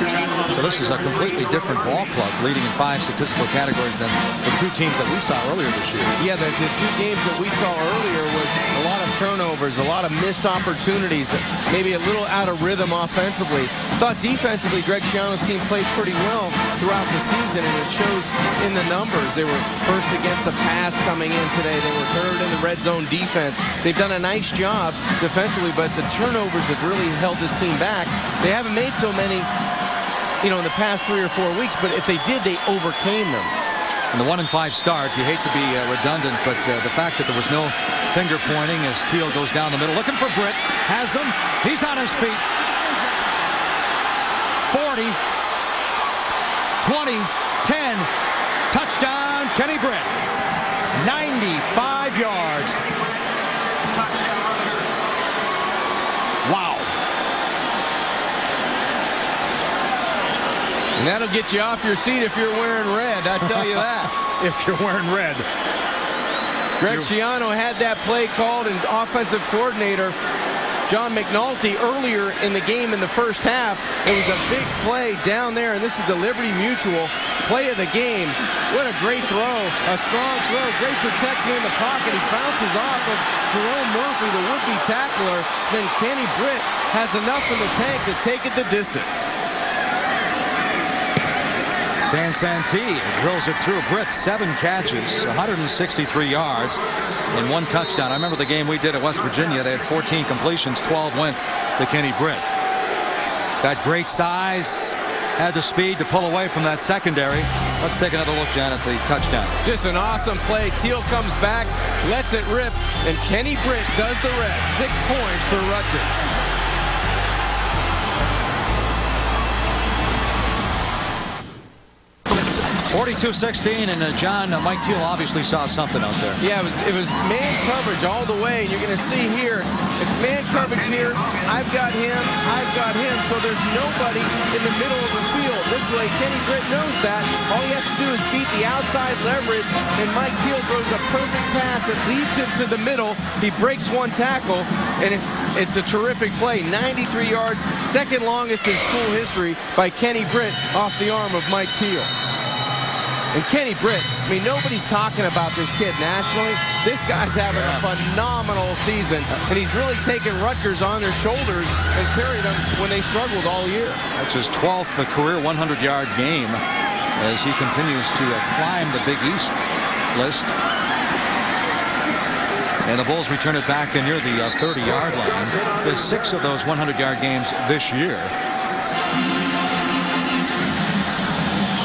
So this is a completely different ball club, leading in five statistical categories than the two teams that we saw earlier this year. Yeah, the, the two games that we saw earlier was a lot of turnovers, a lot of missed opportunities, maybe a little out of rhythm offensively. Thought defensively, Greg Schiano's team played pretty well throughout the season, and it shows in the numbers. They were first against the pass coming in today. They were third in the red zone defense. They've done a nice job defensively, but the turnovers have really held this team back. They haven't made so many you know, in the past three or four weeks, but if they did, they overcame them. In the one and five start, you hate to be uh, redundant, but uh, the fact that there was no finger pointing as Teel goes down the middle, looking for Britt, has him, he's on his feet. 40, 20, 10, touchdown, Kenny Britt. 95 yards. Wow. And that'll get you off your seat if you're wearing red, I tell you that. if you're wearing red. Greg Schiano had that play called and offensive coordinator John McNulty earlier in the game in the first half. It was a big play down there, and this is the Liberty Mutual play of the game. What a great throw, a strong throw, great protection in the pocket. He bounces off of Jerome Murphy, the would-be tackler. Then Kenny Britt has enough in the tank to take it the distance. San San Te drills it through. Britt, seven catches, 163 yards, and one touchdown. I remember the game we did at West Virginia. They had 14 completions, 12 went to Kenny Britt. Got great size, had the speed to pull away from that secondary. Let's take another look, John, at the touchdown. Just an awesome play. Teel comes back, lets it rip, and Kenny Britt does the rest. Six points for Rutgers. 42-16, and uh, John, uh, Mike Teel obviously saw something out there. Yeah, it was it was man coverage all the way. And you're going to see here, it's man coverage here. I've got him, I've got him. So there's nobody in the middle of the field. This way, Kenny Britt knows that. All he has to do is beat the outside leverage, and Mike Teel throws a perfect pass. It leads him to the middle. He breaks one tackle, and it's it's a terrific play. 93 yards, second longest in school history by Kenny Britt off the arm of Mike Teel. And Kenny Britt, I mean, nobody's talking about this kid nationally. This guy's having a phenomenal season, and he's really taken Rutgers on their shoulders and carried them when they struggled all year. That's his 12th career 100-yard game as he continues to uh, climb the Big East list. And the Bulls return it back near the 30-yard uh, line. There's six of those 100-yard games this year.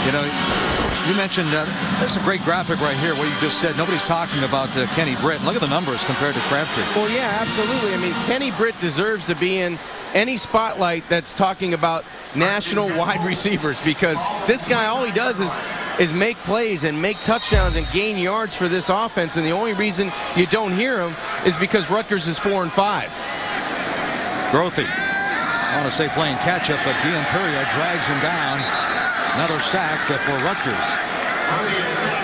You know, you mentioned uh, that's a great graphic right here. What you just said. Nobody's talking about uh, Kenny Britt. Look at the numbers compared to Crabtree. Well, yeah, absolutely. I mean, Kenny Britt deserves to be in any spotlight that's talking about national wide receivers because this guy, all he does is is make plays and make touchdowns and gain yards for this offense. And the only reason you don't hear him is because Rutgers is four and five. Grothe. I want to say playing catch up, but D'Imperio drags him down. Another sack for Rutgers.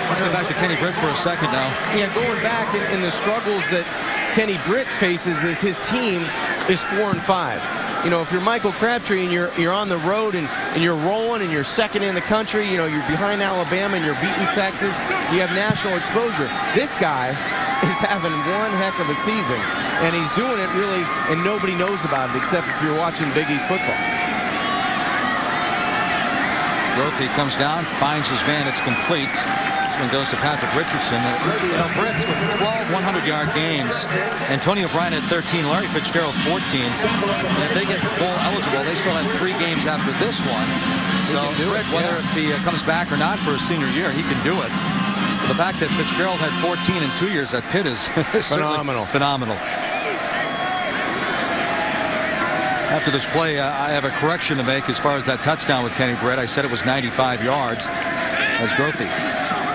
Let's go back to Kenny Britt for a second now. Yeah, going back in, in the struggles that Kenny Britt faces is his team is four and five. You know, if you're Michael Crabtree and you're you're on the road and, and you're rolling and you're second in the country, you know, you're behind Alabama and you're beating Texas, you have national exposure. This guy is having one heck of a season, and he's doing it really, and nobody knows about it except if you're watching Big East football. Grothe comes down, finds his man, it's complete. This one goes to Patrick Richardson. You know, Britt's with 12 100-yard games. Antonio Bryant had 13, Larry Fitzgerald 14. And if they get bowl eligible, they still have three games after this one. So Britt, whether yeah. if he uh, comes back or not for his senior year, he can do it. The fact that Fitzgerald had 14 in two years at Pitt is phenomenal. Phenomenal. After this play, uh, I have a correction to make as far as that touchdown with Kenny Britt. I said it was 95 yards as Grothe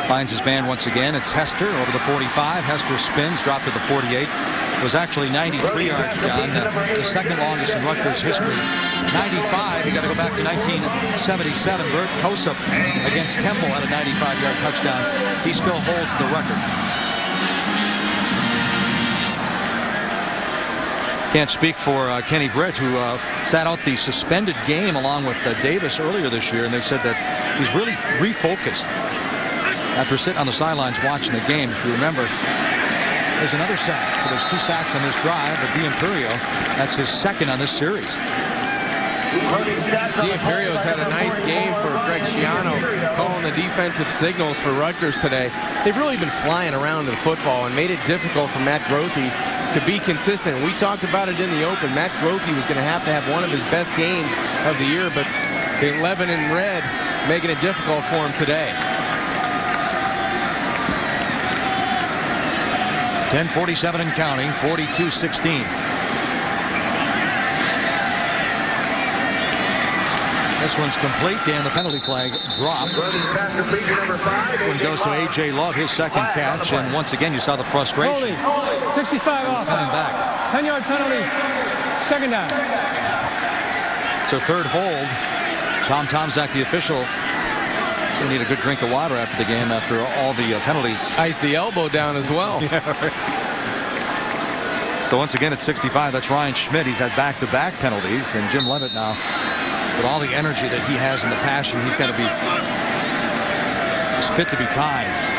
finds his man once again. It's Hester over the 45. Hester spins, dropped to the 48. It was actually 93 yards, John, the, the second longest in Rutgers history. 95, you got to go back to 1977. Bert Kosub against Temple had a 95-yard touchdown. He still holds the record. Can't speak for uh, Kenny Britt, who uh, sat out the suspended game along with uh, Davis earlier this year, and they said that he's really refocused after sitting on the sidelines watching the game. If you remember, there's another sack. So there's two sacks on this drive. But D'Imperio, that's his second on this series. D'Imperio's had a nice game for Greg Schiano calling the defensive signals for Rutgers today. They've really been flying around the football and made it difficult for Matt Grothe to be consistent. We talked about it in the open. Matt Grothe was going to have to have one of his best games of the year, but the 11 in red making it difficult for him today. 10:47 and counting, 42-16. This one's complete, and the penalty flag dropped. This one goes to A.J. Love, his second catch, and once again you saw the frustration. 65 off. Coming back. 10-yard penalty, second down. It's a third hold. Tom Tomczak, the official, going to need a good drink of water after the game after all the uh, penalties. Ice the elbow down as well. So once again, at 65, that's Ryan Schmidt. He's had back-to-back penalties, and Jim Leavitt now, with all the energy that he has and the passion, he's got to be he's fit to be tied.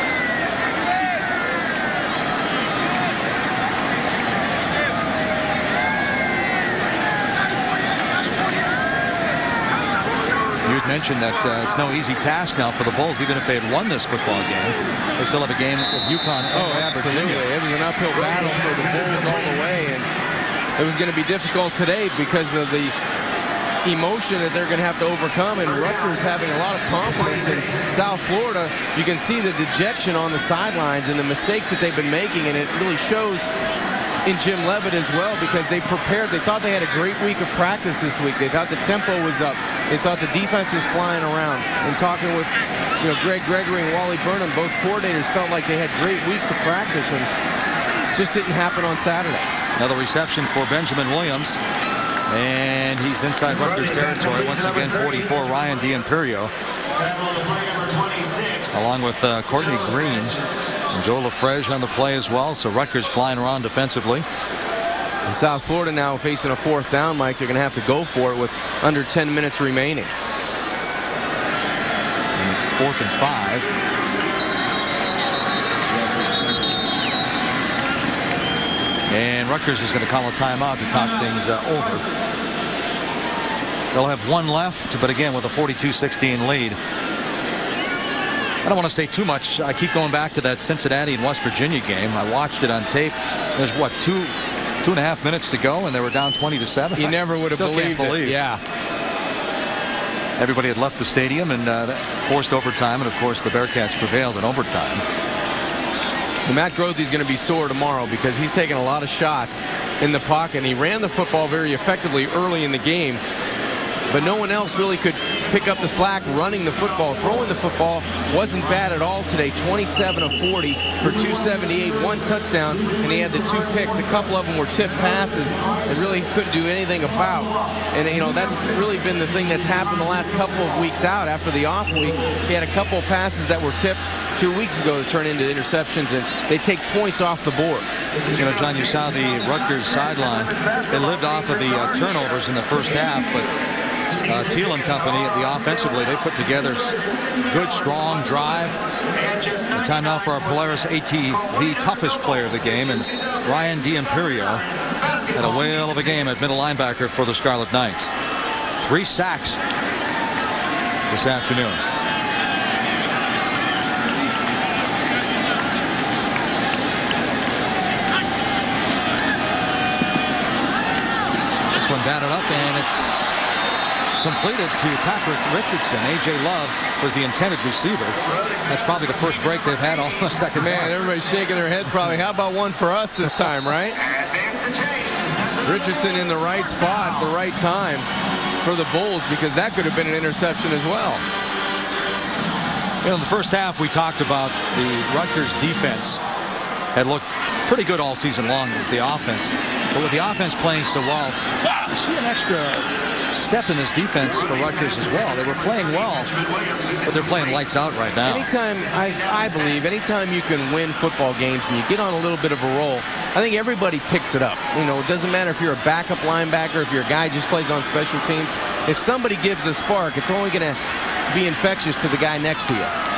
Mentioned that uh, it's no easy task now for the Bulls, even if they had won this football game. They still have a game with UConn and oh, West absolutely. Virginia. It was an uphill battle for the Bulls all the way, and it was going to be difficult today because of the emotion that they're going to have to overcome, and Rutgers having a lot of confidence in South Florida. You can see the dejection on the sidelines and the mistakes that they've been making, and it really shows in Jim Leavitt as well because they prepared. They thought they had a great week of practice this week. They thought the tempo was up. They thought the defense was flying around. And talking with you know Greg Gregory and Wally Burnham, both coordinators felt like they had great weeks of practice and just didn't happen on Saturday. Another reception for Benjamin Williams. And he's inside Rutgers territory. Once again, 44, Ryan D'Imperio. Along with uh, Courtney Green. And Joe Lefeged on the play as well. So Rutgers flying around defensively. And South Florida now facing a fourth down, Mike. They're going to have to go for it with under 10 minutes remaining. And it's fourth and five. And Rutgers is going to call a timeout to talk things uh, over. They'll have one left, but again with a 42-16 lead. I don't want to say too much. I keep going back to that Cincinnati and West Virginia game. I watched it on tape. There's what two two and a half minutes to go, and they were down 20 to seven. You never would have believed believe. it. Yeah. Everybody had left the stadium and uh, forced overtime, and of course the Bearcats prevailed in overtime. Well, Matt Grothe is going to be sore tomorrow because he's taken a lot of shots in the pocket. And he ran the football very effectively early in the game, but no one else really could pick up the slack running the football. Throwing the football wasn't bad at all today. 27 of 40 for 278, one touchdown, and he had the two picks. A couple of them were tip passes that really couldn't do anything about. And, you know, that's really been the thing that's happened the last couple of weeks out after the off week. He had a couple of passes that were tipped two weeks ago to turn into interceptions, and they take points off the board. You know, John, you saw the Rutgers sideline. They lived off of the uh, turnovers in the first half, but uh, Teel and company, at the offensively, they put together good, strong drive. The time now for our Polaris ATV toughest player of the game, and Ryan D'Imperio had a whale of a game at middle linebacker for the Scarlet Knights. Three sacks this afternoon. This one batted up, and it's completed to Patrick Richardson. A.J. Love was the intended receiver. That's probably the first break they've had all the second Man, half. everybody's shaking their head probably. How about one for us this time, right? Richardson in the right spot, the right time for the Bulls because that could have been an interception as well. You know, in the first half, we talked about the Rutgers defense had looked pretty good all season long as the offense. But with the offense playing so well, you see an extra step in this defense for Rutgers as well. They were playing well, but they're playing lights out right now. Anytime, I, I believe, anytime you can win football games and you get on a little bit of a roll, I think everybody picks it up. You know, it doesn't matter if you're a backup linebacker, if you're a guy just plays on special teams. If somebody gives a spark, it's only going to be infectious to the guy next to you.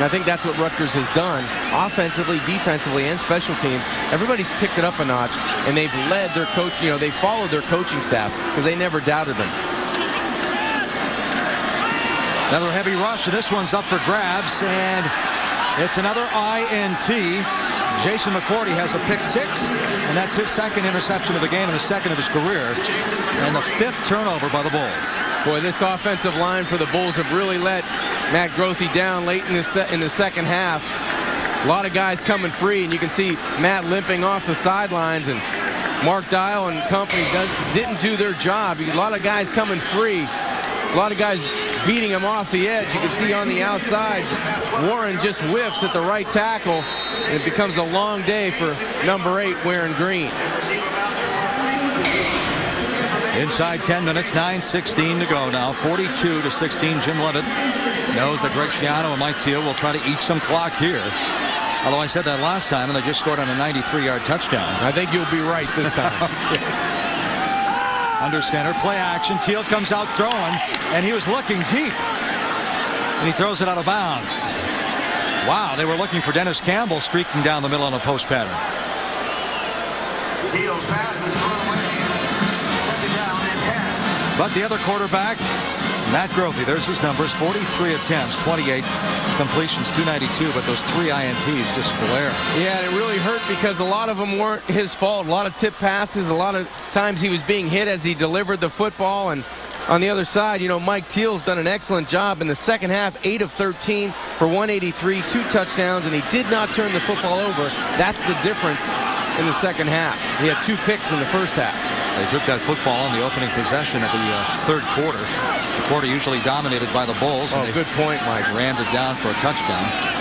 And I think that's what Rutgers has done offensively, defensively, and special teams. Everybody's picked it up a notch, and they've led their coach, you know, they followed their coaching staff because they never doubted them. Another heavy rush, and this one's up for grabs, and it's another INT. Jason McCourty has a pick six, and that's his second interception of the game and the second of his career, and the fifth turnover by the Bulls. Boy, this offensive line for the Bulls have really let Matt Grothe down late in the, in the second half. A lot of guys coming free, and you can see Matt limping off the sidelines, and Mark Dial and company didn't do their job. A lot of guys coming free. A lot of guys beating him off the edge. You can see on the outside, Warren just whiffs at the right tackle, and it becomes a long day for number eight wearing green. Inside 10 minutes, 9.16 to go now. 42 to 16. Jim Leavitt knows that Greg Schiano and Mike Teel will try to eat some clock here. Although I said that last time, and they just scored on a 93-yard touchdown. I think you'll be right this time. Under center, play action. Teel comes out throwing, and he was looking deep. And he throws it out of bounds. Wow, they were looking for Dennis Campbell streaking down the middle on a post pattern. Teel's pass is thrown away. Second down and 10. But the other quarterback, Matt Grothe, there's his numbers, 43 attempts, 28 completions, 292, but those three INTs just glare. Yeah, and it really hurt because a lot of them weren't his fault. A lot of tip passes, a lot of times he was being hit as he delivered the football. And on the other side, you know, Mike Teel's done an excellent job in the second half, 8 of 13 for 183, two touchdowns, and he did not turn the football over. That's the difference in the second half. He had two picks in the first half. They took that football in the opening possession of the uh, third quarter. The quarter usually dominated by the Bulls. Oh, good point, Mike. Rammed it down for a touchdown.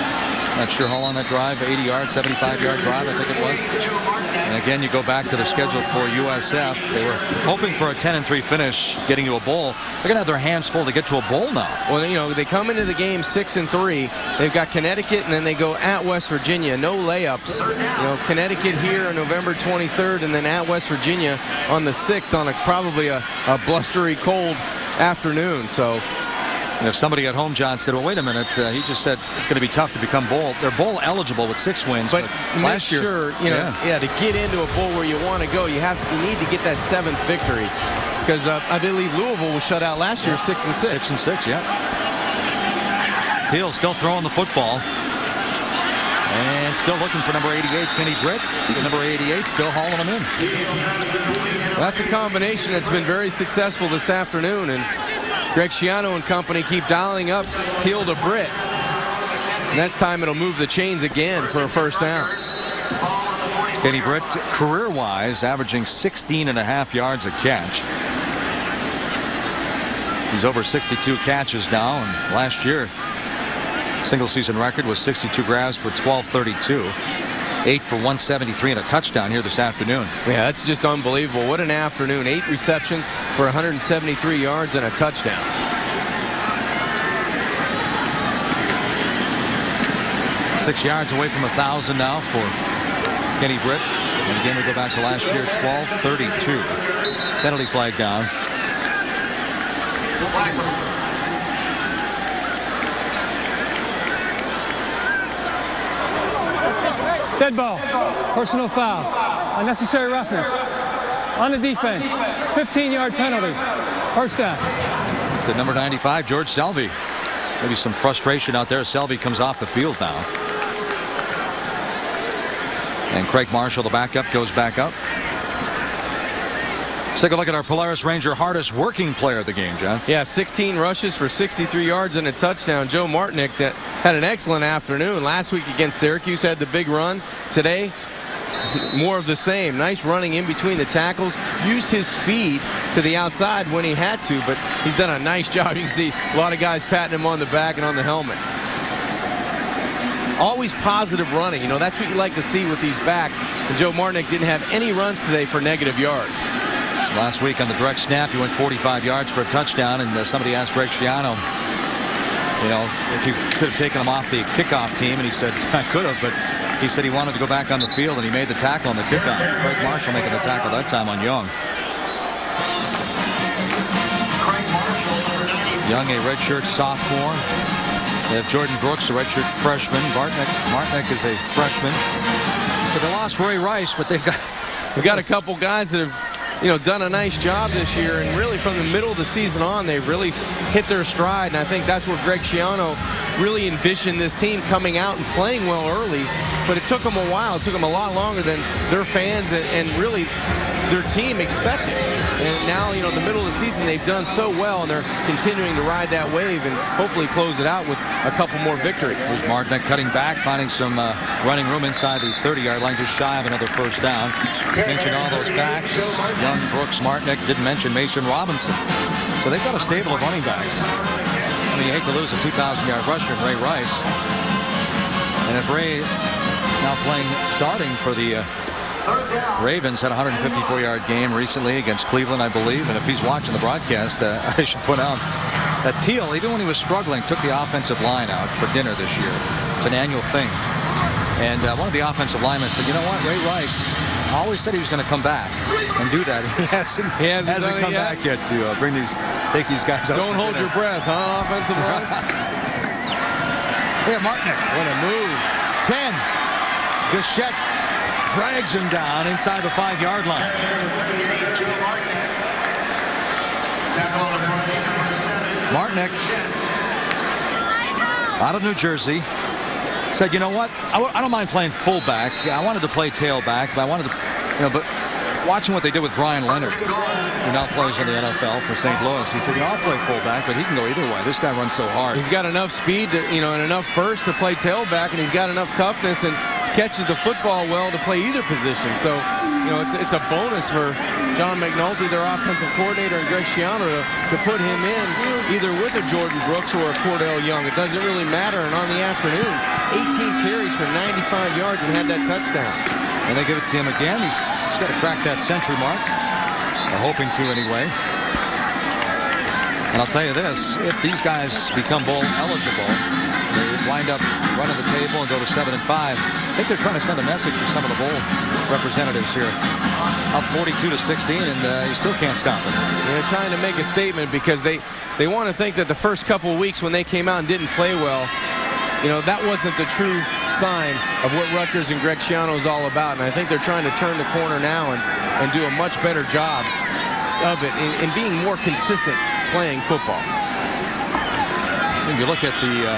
Not sure how long that drive, 80 yard, 75 yard drive, I think it was. And again, you go back to the schedule for USF. They were hoping for a 10 and 3 finish, getting to a bowl. They're going to have their hands full to get to a bowl now. Well, you know, they come into the game 6 and 3. They've got Connecticut and then they go at West Virginia. No layups. You know, Connecticut here on November 23rd and then at West Virginia on the 6th on a probably a, a blustery cold afternoon. So and if somebody at home, John, said, well, wait a minute, uh, he just said it's going to be tough to become bowl. They're bowl eligible with six wins. But, but last year, sure, you know, yeah. yeah. to get into a bowl where you want to go, you have you need to get that seventh victory. Because uh, I believe Louisville was shut out last year, six and six. Six and six, yeah. Teel still throwing the football. And still looking for number 88, Kenny Britt. Number 88 still hauling him in. That's a combination that's been very successful this afternoon. And Greg Schiano and company keep dialing up Teel to Britt. Next time it'll move the chains again for a first down. Kenny Britt, career-wise, averaging 16 and a half yards a catch. He's over 62 catches now, and last year, single season record was 62 grabs for 1232. Eight for 173 and a touchdown here this afternoon. Yeah, that's just unbelievable. What an afternoon. Eight receptions for 173 yards and a touchdown. Six yards away from a 1,000 now for Kenny Britt. And again, we go back to last year, 12-32. Penalty flag down. Dead ball. Personal foul. Unnecessary roughness. On the defense. 15-yard penalty. First down. To number 95, George Selvie. Maybe some frustration out there. Selvie comes off the field now. And Craig Marshall, the backup, goes back up. Let's take a look at our Polaris Ranger hardest working player of the game, John. Yeah, 16 rushes for 63 yards and a touchdown. Joe Martinek that had an excellent afternoon. Last week against Syracuse had the big run. Today, more of the same. Nice running in between the tackles. Used his speed to the outside when he had to, but he's done a nice job. You can see a lot of guys patting him on the back and on the helmet. Always positive running. You know, that's what you like to see with these backs. And Joe Martinek didn't have any runs today for negative yards. Last week on the direct snap, he went 45 yards for a touchdown, and uh, somebody asked Greg Schiano, you know, if he could have taken him off the kickoff team, and he said, I could have, but he said he wanted to go back on the field, and he made the tackle on the kickoff. Craig Marshall making the tackle that time on Young. Young, a redshirt sophomore. They have Jordan Brooks, a redshirt freshman. Bartnick, Martinek is a freshman. But they lost Ray Rice, but they've got We've got a couple guys that have you know, done a nice job this year. And really from the middle of the season on, they've really hit their stride. And I think that's where Greg Schiano really envisioned this team coming out and playing well early. But it took them a while. It took them a lot longer than their fans and, and really their team expected. And now, you know, in the middle of the season, they've done so well, and they're continuing to ride that wave and hopefully close it out with a couple more victories. Martinek cutting back, finding some uh, running room inside the 30-yard line, just shy of another first down. Mentioned all those backs. Young, Brooks, Martinek. Didn't mention Mason Robinson. So they've got a stable of running backs. Mean, you hate to lose a 2,000-yard rusher in Ray Rice. And if Ray now playing starting for the uh, Ravens had a 154-yard game recently against Cleveland, I believe. And if he's watching the broadcast, uh, I should put out that Teel, even when he was struggling, took the offensive line out for dinner this year. It's an annual thing. And uh, one of the offensive linemen said, you know what, Ray Rice always said he was going to come back and do that. He hasn't, he hasn't, hasn't come yet. back yet to uh, bring these, take these guys out. Don't hold your breath, huh, offensive line? At Martinek. What a move. 10. Bichette drags him down inside the five-yard line. Martinek out of New Jersey said, you know what, I, I don't mind playing fullback. I wanted to play tailback, but I wanted to, you know, but watching what they did with Brian Leonard, who now plays in the NFL for St. Louis, he said, I'll play fullback, but he can go either way. This guy runs so hard. He's got enough speed, to, you know, and enough burst to play tailback, and he's got enough toughness and catches the football well to play either position. So, you know, it's, it's a bonus for John McNulty, their offensive coordinator, and Greg Schiano to, to put him in either with a Jordan Brooks or a Kordell Young. It doesn't really matter. And on the afternoon, 18 carries for 95 yards and had that touchdown. And they give it to him again. He's got to crack that century mark. They're hoping to anyway. And I'll tell you this, if these guys become bowl eligible, they wind up running the table and go to 7 and 5. I think they're trying to send a message to some of the bowl representatives here. Up 42 to 16, and uh, you still can't stop it. They're trying to make a statement because they, they want to think that the first couple weeks when they came out and didn't play well, you know, that wasn't the true sign of what Rutgers and Greg Schiano is all about. And I think they're trying to turn the corner now and, and do a much better job of it and, in being more consistent playing football. When you look at the uh,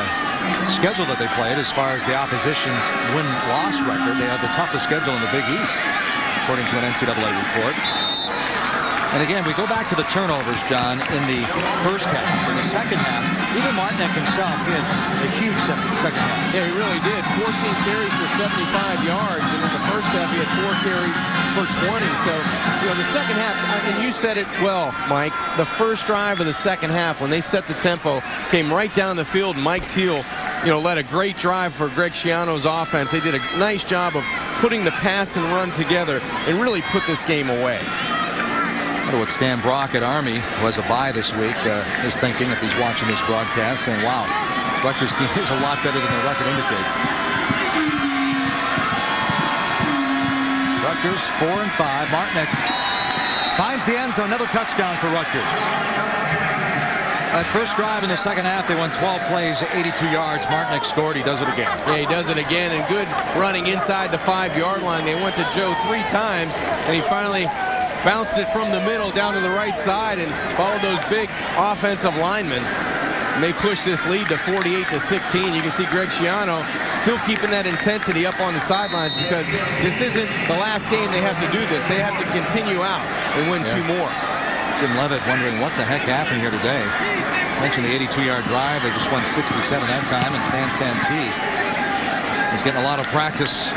schedule that they played as far as the opposition's win-loss record, they have the toughest schedule in the Big East, according to an NCAA report. And again, we go back to the turnovers, John, in the first half. In the second half, even Martinek himself, had a huge second, second half. Yeah, he really did. 14 carries for 75 yards, and in the first half, he had four carries for 20. So, you know, the second half, and you said it well, Mike, the first drive of the second half, when they set the tempo, came right down the field. Mike Teel, you know, led a great drive for Greg Schiano's offense. They did a nice job of putting the pass and run together and really put this game away. I wonder what Stan Brock at Army, who has a bye this week, uh, is thinking if he's watching this broadcast, saying, wow, Rutgers team is a lot better than the record indicates. Rutgers four and five. Martinek finds the end zone. Another touchdown for Rutgers. That first drive in the second half, they won 12 plays, 82 yards. Martinek scored. He does it again. Yeah, he does it again, and good running inside the five-yard line. They went to Joe three times, and he finally bounced it from the middle down to the right side and followed those big offensive linemen. And they pushed this lead to 48 to 16. You can see Greg Schiano still keeping that intensity up on the sidelines because this isn't the last game they have to do this. They have to continue out and win Yeah. two more. Jim Leavitt wondering what the heck happened here today. Mentioned the 82-yard drive. They just won 67 that time, and San Santee is getting a lot of practice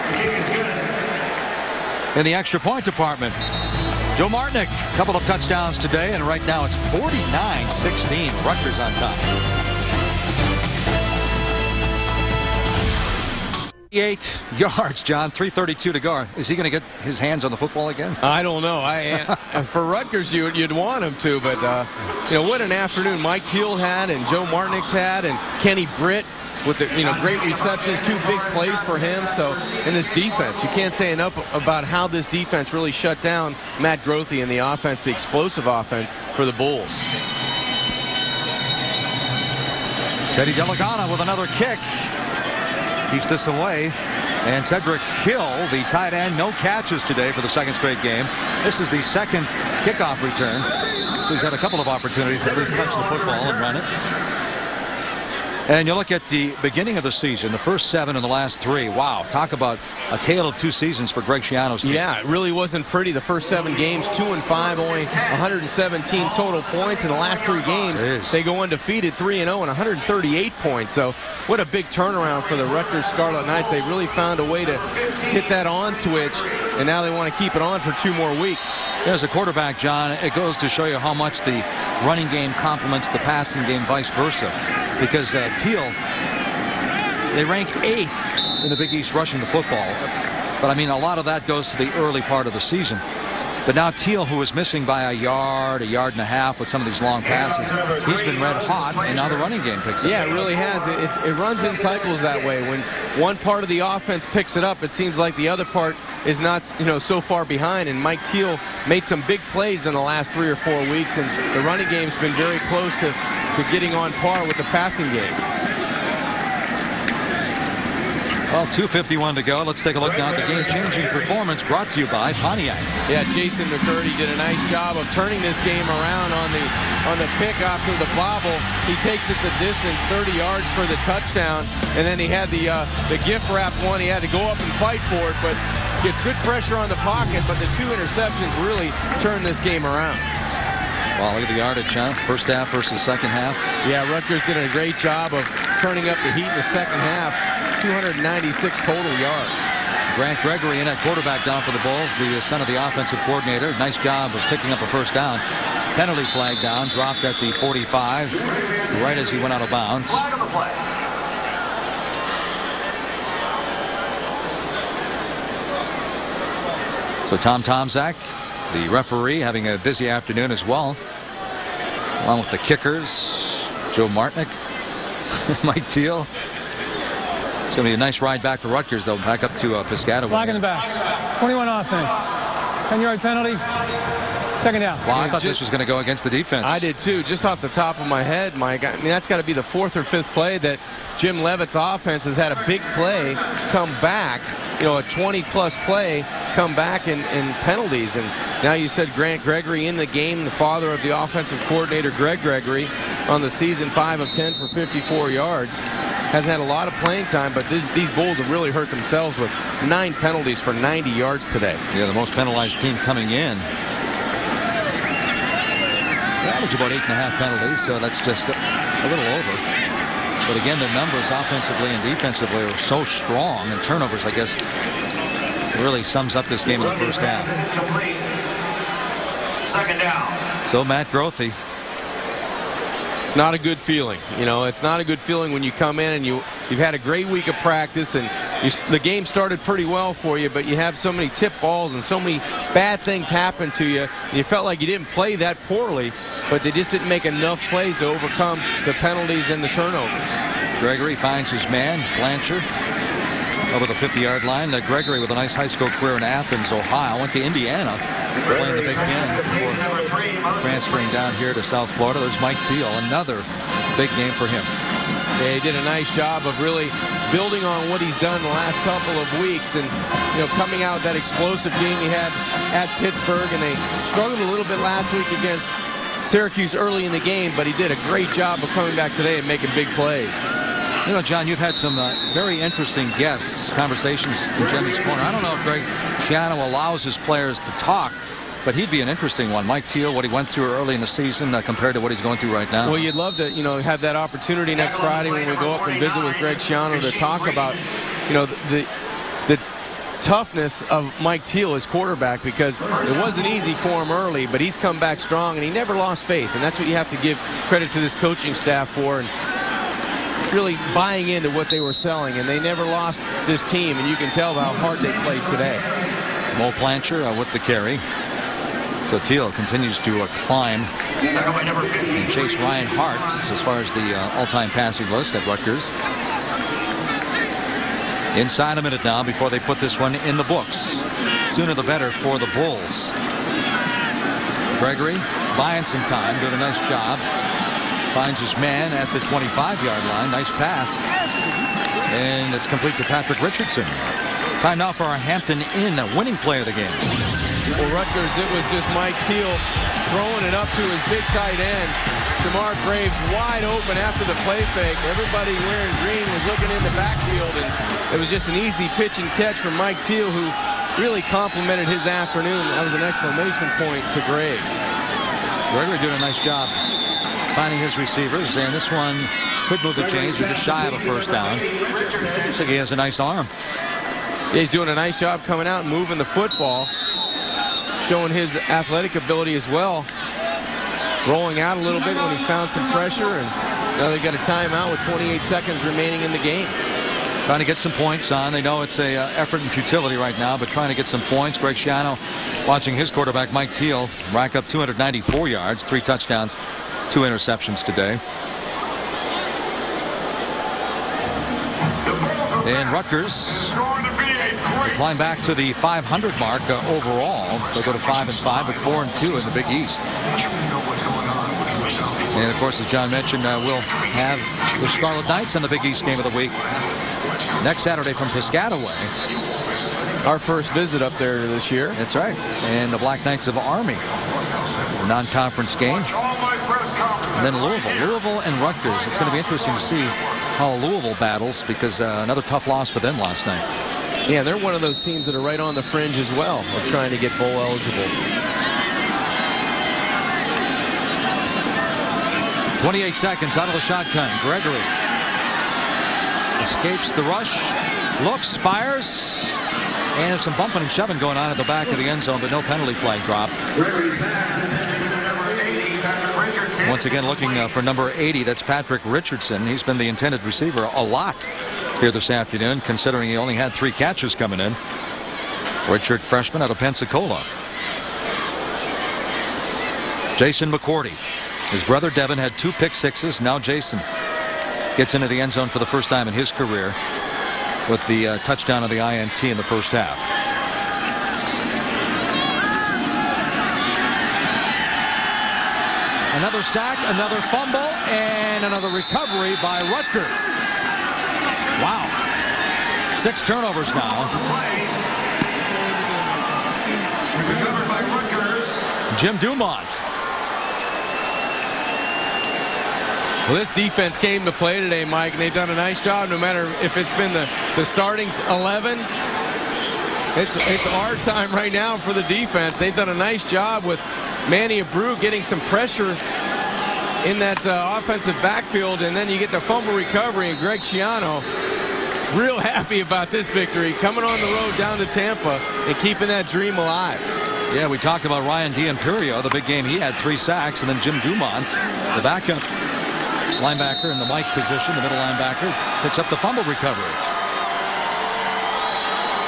in the extra point department. Joe Martinek, a couple of touchdowns today, and right now it's 49-16. Rutgers on top. 88 yards, John. 332 to go. Is he going to get his hands on the football again? I don't know. I for Rutgers, you, you'd want him to, but uh, you know what an afternoon Mike Teel had and Joe Martinek's had and Kenny Britt with the you know great receptions, two big plays for him. So in this defense, you can't say enough about how this defense really shut down Matt Grothe and the offense, the explosive offense for the Bulls. Teddy Dellaganna with another kick. Keeps this away. And Cedric Hill, the tight end, no catches today for the second straight game. This is the second kickoff return. So he's had a couple of opportunities to at least touch the football and run it. And you look at the beginning of the season, the first seven and the last three. Wow, talk about a tale of two seasons for Greg Schiano's team. Yeah, it really wasn't pretty. The first seven games, two and five, only 117 total points. In the last three games, Jeez. they go undefeated, 3 and 0, and 138 points. So, what a big turnaround for the Rutgers Scarlet Knights. They really found a way to hit that on switch, and now they want to keep it on for two more weeks. As a quarterback, John, it goes to show you how much the running game complements the passing game, vice versa. Because uh, Teel, they rank eighth in the Big East rushing the football. But I mean, a lot of that goes to the early part of the season. But now Teel, who was missing by a yard, a yard and a half with some of these long passes, he's been red hot, and now the running game picks up. Yeah, it really has. It, it, it runs in cycles that way. When one part of the offense picks it up, it seems like the other part is not, you know, so far behind. And Mike Teel made some big plays in the last three or four weeks, and the running game's been very close to, to getting on par with the passing game. Well, 2.51 to go. Let's take a look now at the game-changing performance brought to you by Pontiac. Yeah, Jason McCourty did a nice job of turning this game around on the on the pick after the bobble. He takes it the distance, 30 yards for the touchdown, and then he had the uh, the gift wrap one. He had to go up and fight for it, but gets good pressure on the pocket. But the two interceptions really turned this game around. Well, look at the yardage, huh? First half versus second half. Yeah, Rutgers did a great job of turning up the heat in the second half. 296 total yards. Grant Gregory in at quarterback down for the Bulls, the son of the offensive coordinator. Nice job of picking up a first down. Penalty flag down, dropped at the 45, right as he went out of bounds. Flag on the play. So Tom Tomzak, the referee, having a busy afternoon as well, along with the kickers, Joe Martinek, Mike Teel. It's going to be a nice ride back for Rutgers, though, back up to uh, Piscataway. Flag in the back. 21 offense. 10-yard penalty. Second down. Well, I thought ju- this was going to go against the defense. I did too, just off the top of my head, Mike. I mean, that's got to be the fourth or fifth play that Jim Leavitt's offense has had a big play come back, you know, a 20 plus play come back in, in penalties. And now you said Grant Gregory in the game, the father of the offensive coordinator, Greg Gregory, on the season 5 of 10 for 54 yards. Hasn't had a lot of playing time, but this, these Bulls have really hurt themselves with nine penalties for 90 yards today. Yeah, the most penalized team coming in. average about eight and a half penalties, so that's just a, a little over. But again, their numbers offensively and defensively are so strong, and turnovers, I guess, really sums up this game in the first half. Complete. Second down. So Matt Grothe, It's not a good feeling. You know, it's not a good feeling when you come in and you you've had a great week of practice and you, the game started pretty well for you, but you have so many tip balls and so many bad things happen to you. And you felt like you didn't play that poorly, but they just didn't make enough plays to overcome the penalties and the turnovers. Gregory finds his man, Blanchard, over the 50-yard line. Uh, Gregory with a nice high school career in Athens, Ohio. Went to Indiana, playing the Big Ten transferring down here to South Florida. There's Mike Teel, another big game for him. They did a nice job of really building on what he's done the last couple of weeks and you know coming out that explosive game he had at Pittsburgh and they struggled a little bit last week against Syracuse early in the game but he did a great job of coming back today and making big plays. You know, John, you've had some uh, very interesting guests, conversations in Jimmy's Corner. I don't know if Greg Schiano allows his players to talk, but he'd be an interesting one. Mike Teel, what he went through early in the season uh, compared to what he's going through right now. Well, you'd love to, you know, have that opportunity next Friday when we go up and visit with Greg Schiano to talk about, you know, the the toughness of Mike Teel as quarterback because it wasn't easy for him early, but he's come back strong and he never lost faith, and that's what you have to give credit to this coaching staff for. And really buying into what they were selling, and they never lost this team, and you can tell how hard they played today. Mo Plancher uh, with the carry. So Teel continues to uh, climb Tackled by number 15. and chase Ryan Hart as far as the uh, all-time passing list at Rutgers. Inside a minute now before they put this one in the books. Sooner the better for the Bulls. Gregory buying some time, doing a nice job. Finds his man at the 25-yard line. Nice pass. And it's complete to Patrick Richardson. Time now for our Hampton Inn winning play of the game. For Rutgers, it was just Mike Teel throwing it up to his big tight end. Shamar Graves wide open after the play fake. Everybody wearing green was looking in the backfield, and it was just an easy pitch and catch from Mike Teel, who really complimented his afternoon. That was an exclamation point to Graves. Gregory doing a nice job finding his receivers, and this one could move the chains. He's just shy of a first down. Looks like he has a nice arm. Yeah, he's doing a nice job coming out and moving the football, showing his athletic ability as well. Rolling out a little bit when he found some pressure, and now they've got a timeout with 28 seconds remaining in the game. Trying to get some points on. They know it's a uh, effort and futility right now, but trying to get some points. Greg Schiano watching his quarterback, Mike Teel, rack up 294 yards, three touchdowns, two interceptions today. And Rutgers climb back to the 500 mark uh, overall. They'll go to 5 and 5, but 4 and 2 in the Big East. And of course, as John mentioned, uh, we'll have the Scarlet Knights in the Big East game of the week next Saturday from Piscataway. Our first visit up there this year. That's right. And the Black Knights of Army, non-conference game. And then Louisville, Louisville and Rutgers. It's going to be interesting to see how Louisville battles because uh, another tough loss for them last night. Yeah, they're one of those teams that are right on the fringe as well of trying to get bowl eligible. 28 seconds out of the shotgun. Gregory escapes the rush, looks, fires, and there's some bumping and shoving going on at the back of the end zone, but no penalty flag drop. Once again, looking uh, for number 80. That's Patrick Richardson. He's been the intended receiver a lot here this afternoon, considering he only had three catches coming in. Richard freshman out of Pensacola. Jason McCourty. His brother Devin had two pick sixes. Now Jason gets into the end zone for the first time in his career with the uh, touchdown of the INT in the first half. Another sack, another fumble, and another recovery by Rutgers. Wow. Six turnovers now. Jim Dumont. Well, this defense came to play today, Mike, and they've done a nice job no matter if it's been the, the starting 11. It's, it's our time right now for the defense. They've done a nice job with Manny Abreu getting some pressure in that uh, offensive backfield, and then you get the fumble recovery, and Greg Schiano real happy about this victory, coming on the road down to Tampa and keeping that dream alive. Yeah, we talked about Ryan D'Imperio, the big game he had, three sacks, and then Jim Dumont, the backup linebacker in the Mike position, the middle linebacker, picks up the fumble recovery.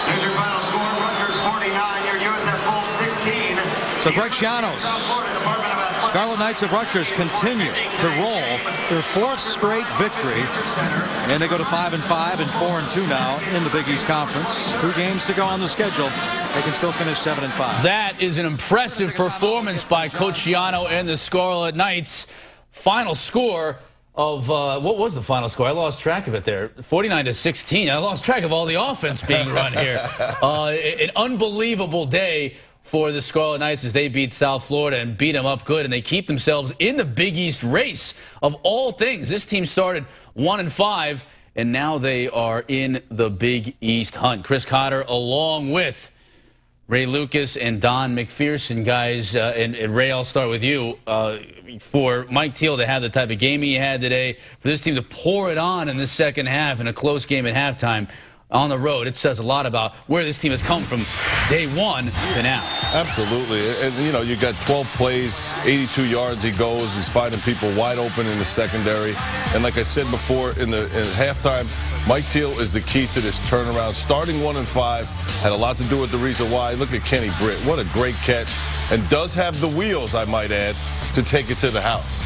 Here's your final score. Rutgers 49, your USF Bulls 16. So Greg Schiano's South Florida Department of Athletics. Scarlet Knights of Rutgers continue to roll their fourth straight victory, and they go to five and five and four and two now in the Big East Conference. Two games to go on the schedule. They can still finish seven and five. That is an impressive performance by Coach Schiano and the Scarlet Knights. Final score of uh, what was the final score? I lost track of it there. 49 to 16. I lost track of all the offense being run here. Uh, an unbelievable day for the Scarlet Knights as they beat South Florida and beat them up good, and they keep themselves in the Big East race of all things. This team started one and five, and now they are in the Big East hunt. Chris Cotter, along with Ray Lucas and Don McPherson, guys, uh, and, and, Ray, I'll start with you. Uh, for Mike Teel to have the type of game he had today, for this team to pour it on in the second half in a close game at halftime on the road, it says a lot about where this team has come from day one to now. Absolutely. And, you know, you got 12 plays, 82 yards he goes. He's finding people wide open in the secondary. And like I said before, in the in halftime, Mike Teel is the key to this turnaround. Starting one and five had a lot to do with the reason why. Look at Kenny Britt. What a great catch. And does have the wheels, I might add, to take it to the house.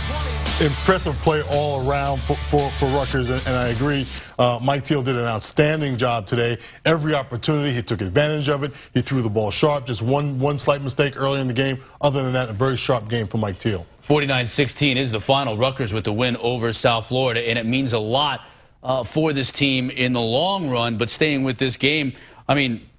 Impressive play all around for, for, for Rutgers, and, and I agree. Uh, Mike Teel did an outstanding job today. Every opportunity, he took advantage of it. He threw the ball sharp. Just one, one slight mistake early in the game. Other than that, a very sharp game for Mike Teel. 49-16 is the final. Rutgers with the win over South Florida, and it means a lot uh, for this team in the long run. But staying with this game, I mean,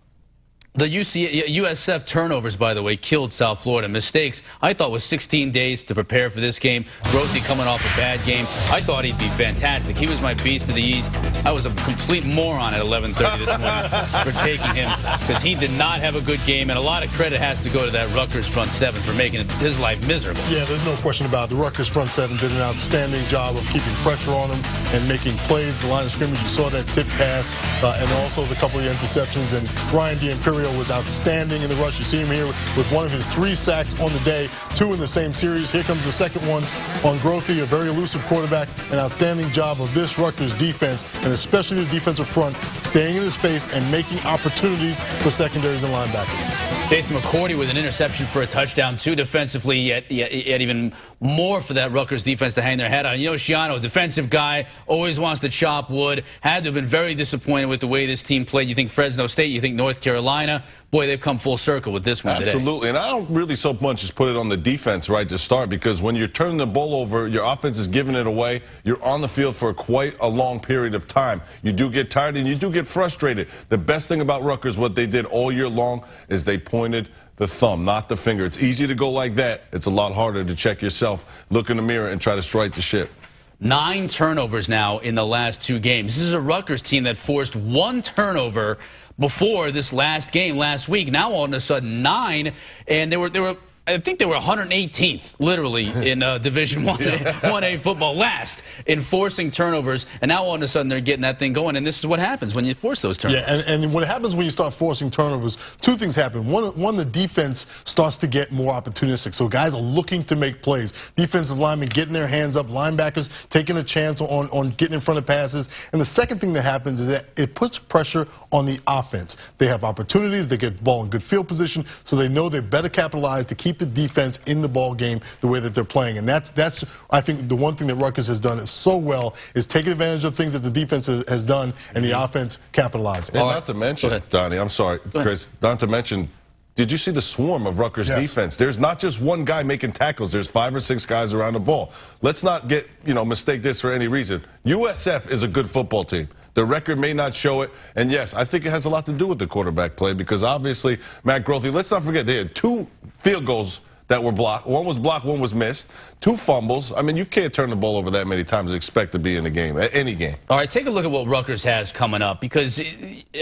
the UC, USF turnovers, by the way, killed South Florida. Mistakes, I thought was 16 days to prepare for this game. Grothe coming off a bad game. I thought he'd be fantastic. He was my beast of the East. I was a complete moron at 11:30 this morning for taking him because he did not have a good game, and a lot of credit has to go to that Rutgers front seven for making his life miserable. Yeah, there's no question about it. The Rutgers front seven did an outstanding job of keeping pressure on him and making plays. The line of scrimmage, you saw that tip pass, uh, and also the couple of interceptions. And Ryan D'Imperio was outstanding in the rush. You see him here with one of his three sacks on the day, two in the same series. Here comes the second one on Grothe, a very elusive quarterback. An outstanding job of this Rutgers defense, and especially the defensive front, staying in his face and making opportunities for secondaries and linebackers. Jason McCourty with an interception for a touchdown, too, defensively, yet, yet, yet, even more for that Rutgers defense to hang their head on. You know, Schiano, defensive guy, always wants to chop wood, had to have been very disappointed with the way this team played. You think Fresno State, you think North Carolina. Boy, they've come full circle with this one Absolutely, today. and I don't really so much as put it on the defense right to start because when you're turning the ball over, your offense is giving it away. You're on the field for quite a long period of time. You do get tired and you do get frustrated. The best thing about Rutgers, what they did all year long, is they pointed the thumb, not the finger. It's easy to go like that. It's a lot harder to check yourself, look in the mirror, and try to strike the ship. Nine turnovers now in the last two games. This is a Rutgers team that forced one turnover before this last game last week. Now all of a sudden nine, and they were they were I think they were 118th, literally, in uh, Division One, One A football, last in forcing turnovers, and now all of a sudden they're getting that thing going, and this is what happens when you force those turnovers. Yeah, and, and what happens when you start forcing turnovers, two things happen. One, one, the defense starts to get more opportunistic, so guys are looking to make plays. Defensive linemen getting their hands up, linebackers taking a chance on, on getting in front of passes, and the second thing that happens is that it puts pressure on the offense. They have opportunities, they get the ball in good field position, so they know they're better capitalized to keep the defense in the ball game the way that they're playing. And that's, that's I think, the one thing that Rutgers has done so well is taking advantage of things that the defense has done and the mm-hmm. offense capitalizing. And not to mention, Donnie, I'm sorry, Chris, not to mention did you see the swarm of Rutgers yes. defense? There's not just one guy making tackles. There's five or six guys around the ball. Let's not get, you know, mistake this for any reason. USF is a good football team. The record may not show it. And yes, I think it has a lot to do with the quarterback play because obviously Matt Grothe, let's not forget, they had two field goals that were blocked. One was blocked, one was missed. Two fumbles. I mean, you can't turn the ball over that many times and expect to be in the game, any game. All right, take a look at what Rutgers has coming up because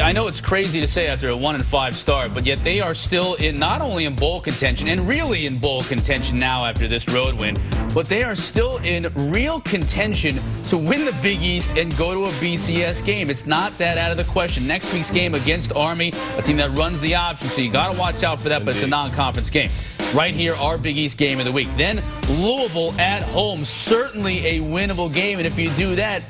I know it's crazy to say after a one and five start, but yet they are still in not only in bowl contention and really in bowl contention now after this road win, but they are still in real contention to win the Big East and go to a BCS game. It's not that out of the question. Next week's game against Army, a team that runs the option, so you got to watch out for that, but it's a non-conference game. Right here, our Big East game of the week. Then Louisville at home, certainly a winnable game, and if you do that,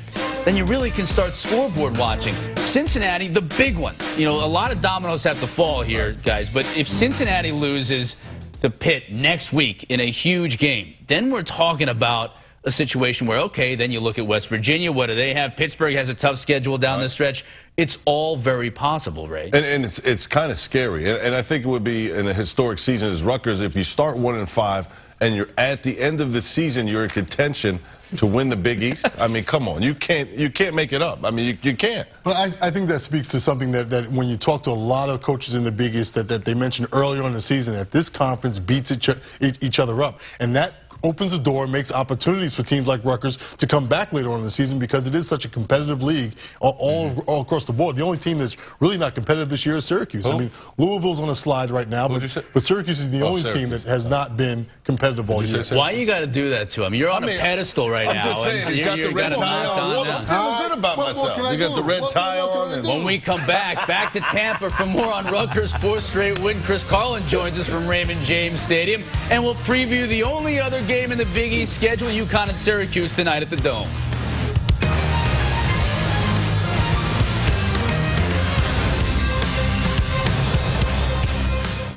then you really can start scoreboard watching. Cincinnati, the big one. You know, a lot of dominoes have to fall here, guys, but if Cincinnati loses to Pitt next week in a huge game, then we're talking about a situation where, okay, then you look at West Virginia. What do they have? Pittsburgh has a tough schedule down right. the stretch. It's all very possible, Ray. And, and it's it's kind of scary. And, and, I think it would be in a historic season as Rutgers if you start one and five and you're at the end of the season you're in contention to win the Big East. I mean, come on, you can't you can't make it up. I mean, you, you can't. But I, I think that speaks to something that, that when you talk to a lot of coaches in the Big East that, that they mentioned earlier in the season that this conference beats each, each other up, and that opens the door, makes opportunities for teams like Rutgers to come back later on in the season because it is such a competitive league all, all, mm-hmm. all across the board. The only team that's really not competitive this year is Syracuse. Who? I mean, Louisville's on a slide right now, but, but, Syracuse is the oh, only Syracuse. team that has not been competitive all year. Why you got to do that to him? You're on I mean, a pedestal right I'm now. I'm just saying, he's got the red tie on. I'm feeling good about what, myself. You got the red tie on. when we come back, back to Tampa for more on Rutgers' fourth straight win. Chris Carlin joins us from Raymond James Stadium, and we'll preview the only other game in the Big East schedule, UConn and Syracuse tonight at the Dome.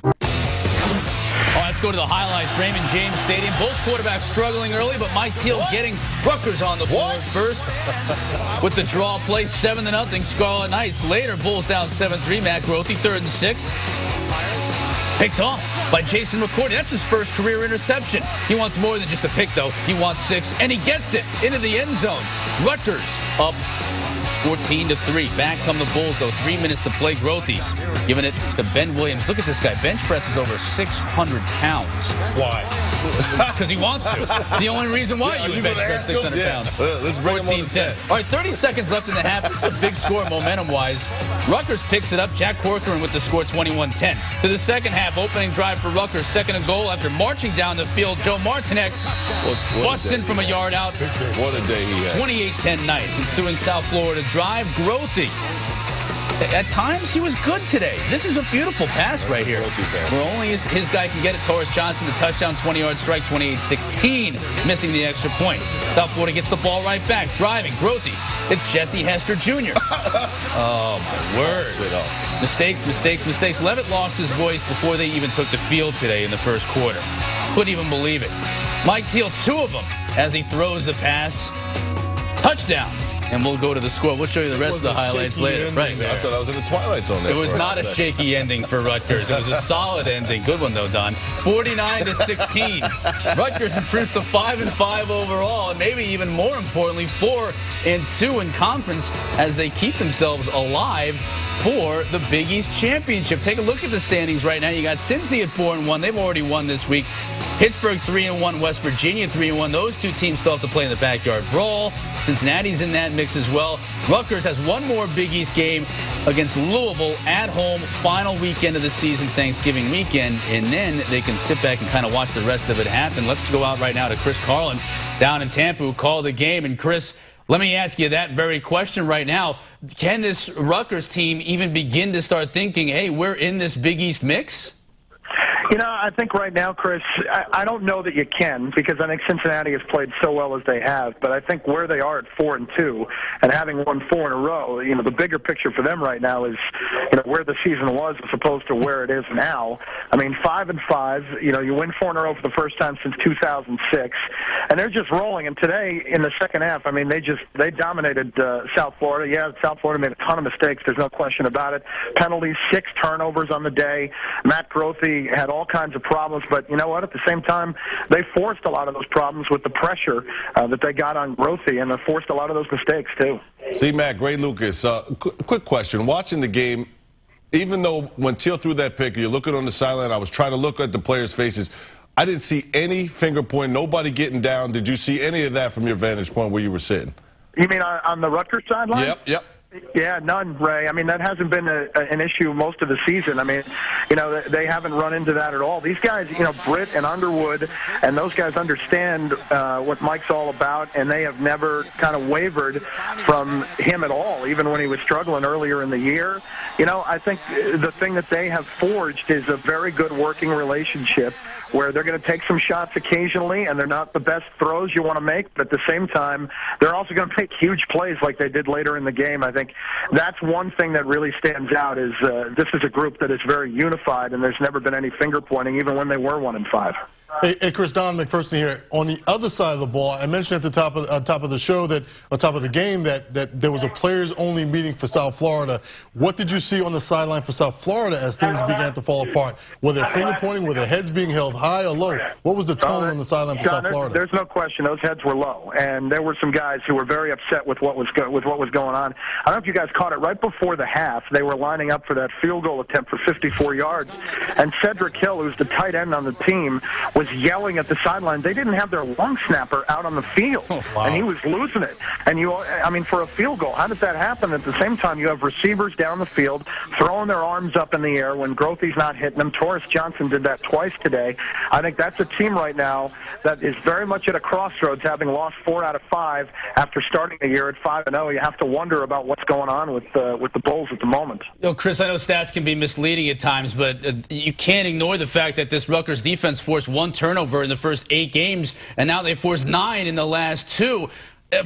All right, let's go to the highlights. Raymond James Stadium. Both quarterbacks struggling early, but Mike Teel what? getting Rutgers on the board first with the draw play 7 to nothing. Scarlet Knights. Later, Bulls down 7-3. Matt Grothe, third and six. Picked off by Jason McCourty. That's his first career interception. He wants more than just a pick, though. He wants six, and he gets it into the end zone. Rutgers up 14 to 3. Back come the Bulls, though. Three minutes to play. Grothe giving it to Ben Williams. Look at this guy. Bench presses over 600 pounds. Why? Because he wants to. It's the only reason why yeah, you bench press 600 yeah. pounds. Uh, let's bring 14 him on All right, 30 seconds left in the half. This is a big score momentum-wise. Rutgers picks it up. Jack Corcoran with the score 21-10. To the second half, opening drive for Rutgers. Second and goal after marching down the field. Joe Martinek busts in from a yard out. What a day he had. 28-10 Knights. Ensuing South Florida drive. Grothe at times, he was good today. This is a beautiful pass right here. Where only his, his, guy can get it. Taurus Johnson, the touchdown, 20-yard strike, 28-16, missing the extra point. South Florida gets the ball right back, driving. Grothe. It's Jesse Hester Jr. oh, my word. Mistakes, mistakes, mistakes. Leavitt lost his voice before they even took the field today in the first quarter. Couldn't even believe it. Mike Teel, two of them as he throws the pass. Touchdown and we'll go to the score. We'll show you the rest of the highlights later. Right. There. I thought I was in the twilight zone. There. It was not a shaky ending for Rutgers. It was a solid ending. Good one though, Don. 49 to 16. Rutgers improves to five and five overall, and maybe even more importantly, four and two in conference as they keep themselves alive for the Big East Championship. Take a look at the standings right now. You got Cincy at 4 and 1. They've already won this week. Pittsburgh 3 and 1, West Virginia 3 and 1. Those two teams still have to play in the backyard brawl. Cincinnati's in that mix as well. Rutgers has one more Big East game against Louisville at home, final weekend of the season, Thanksgiving weekend, and then they can sit back and kind of watch the rest of it happen. Let's go out right now to Chris Carlin down in Tampa who called the game. And Chris, let me ask you that very question right now. Can this Rutgers team even begin to start thinking, hey, we're in this Big East mix? You know, I think right now, Chris, I, I don't know that you can because I think Cincinnati has played so well as they have. But I think where they are at four and two and having won four in a row, you know, the bigger picture for them right now is, you know, where the season was as opposed to where it is now. I mean, five and five. You know, you win four in a row for the first time since 2006, and they're just rolling. And today, in the second half, I mean, they just they dominated uh, South Florida. Yeah, South Florida made a ton of mistakes. There's no question about it. Penalties, six turnovers on the day. Matt Grothe had all kinds of problems. But you know what? At the same time, they forced a lot of those problems with the pressure uh, that they got on Grothe, and they forced a lot of those mistakes too. See, Matt, Gray Lucas. Uh, qu quick question: Watching the game, even though when Teel threw that pick, you're looking on the sideline. I was trying to look at the players' faces. I didn't see any finger point, nobody getting down. Did you see any of that from your vantage point where you were sitting? You mean on, on the Rutgers sideline? Yep, yep. Yeah, none, Ray. I mean, that hasn't been a, an issue most of the season. I mean, you know, they haven't run into that at all. These guys, you know, Britt and Underwood, and those guys understand uh, what Mike's all about, and they have never kind of wavered from him at all, even when he was struggling earlier in the year. You know, I think the thing that they have forged is a very good working relationship where they're going to take some shots occasionally, and they're not the best throws you want to make, but at the same time, they're also going to make huge plays like they did later in the game. I think that's one thing that really stands out is uh, this is a group that is very unified, and there's never been any finger pointing, even when they were one and five. Hey, hey, Chris, Don McPherson here. On the other side of the ball, I mentioned at the top of uh, top of the show that on top of the game that that there was a players-only meeting for South Florida. What did you see on the sideline for South Florida as things began to fall apart? Were there finger pointing? Were their heads being held high or low? What was the tone on the sideline for South Florida? There's no question; those heads were low, and there were some guys who were very upset with what was go- with what was going on. I don't know if you guys caught it right before the half. They were lining up for that field goal attempt for 54 yards, and Cedric Hill, who's the tight end on the team, was yelling at the sideline. They didn't have their long snapper out on the field, oh, wow. and he was losing it. And you, I mean, for a field goal, how does that happen? At the same time, you have receivers down the field throwing their arms up in the air when Grothe's not hitting them. Taurus Johnson did that twice today. I think that's a team right now that is very much at a crossroads, having lost four out of five after starting the year at five and zero. You have to wonder about what's going on with uh, with the Bulls at the moment. You know, Chris, I know stats can be misleading at times, but uh, you can't ignore the fact that this Rutgers defense forced one turnover in the first eight games, and now they forced nine in the last two.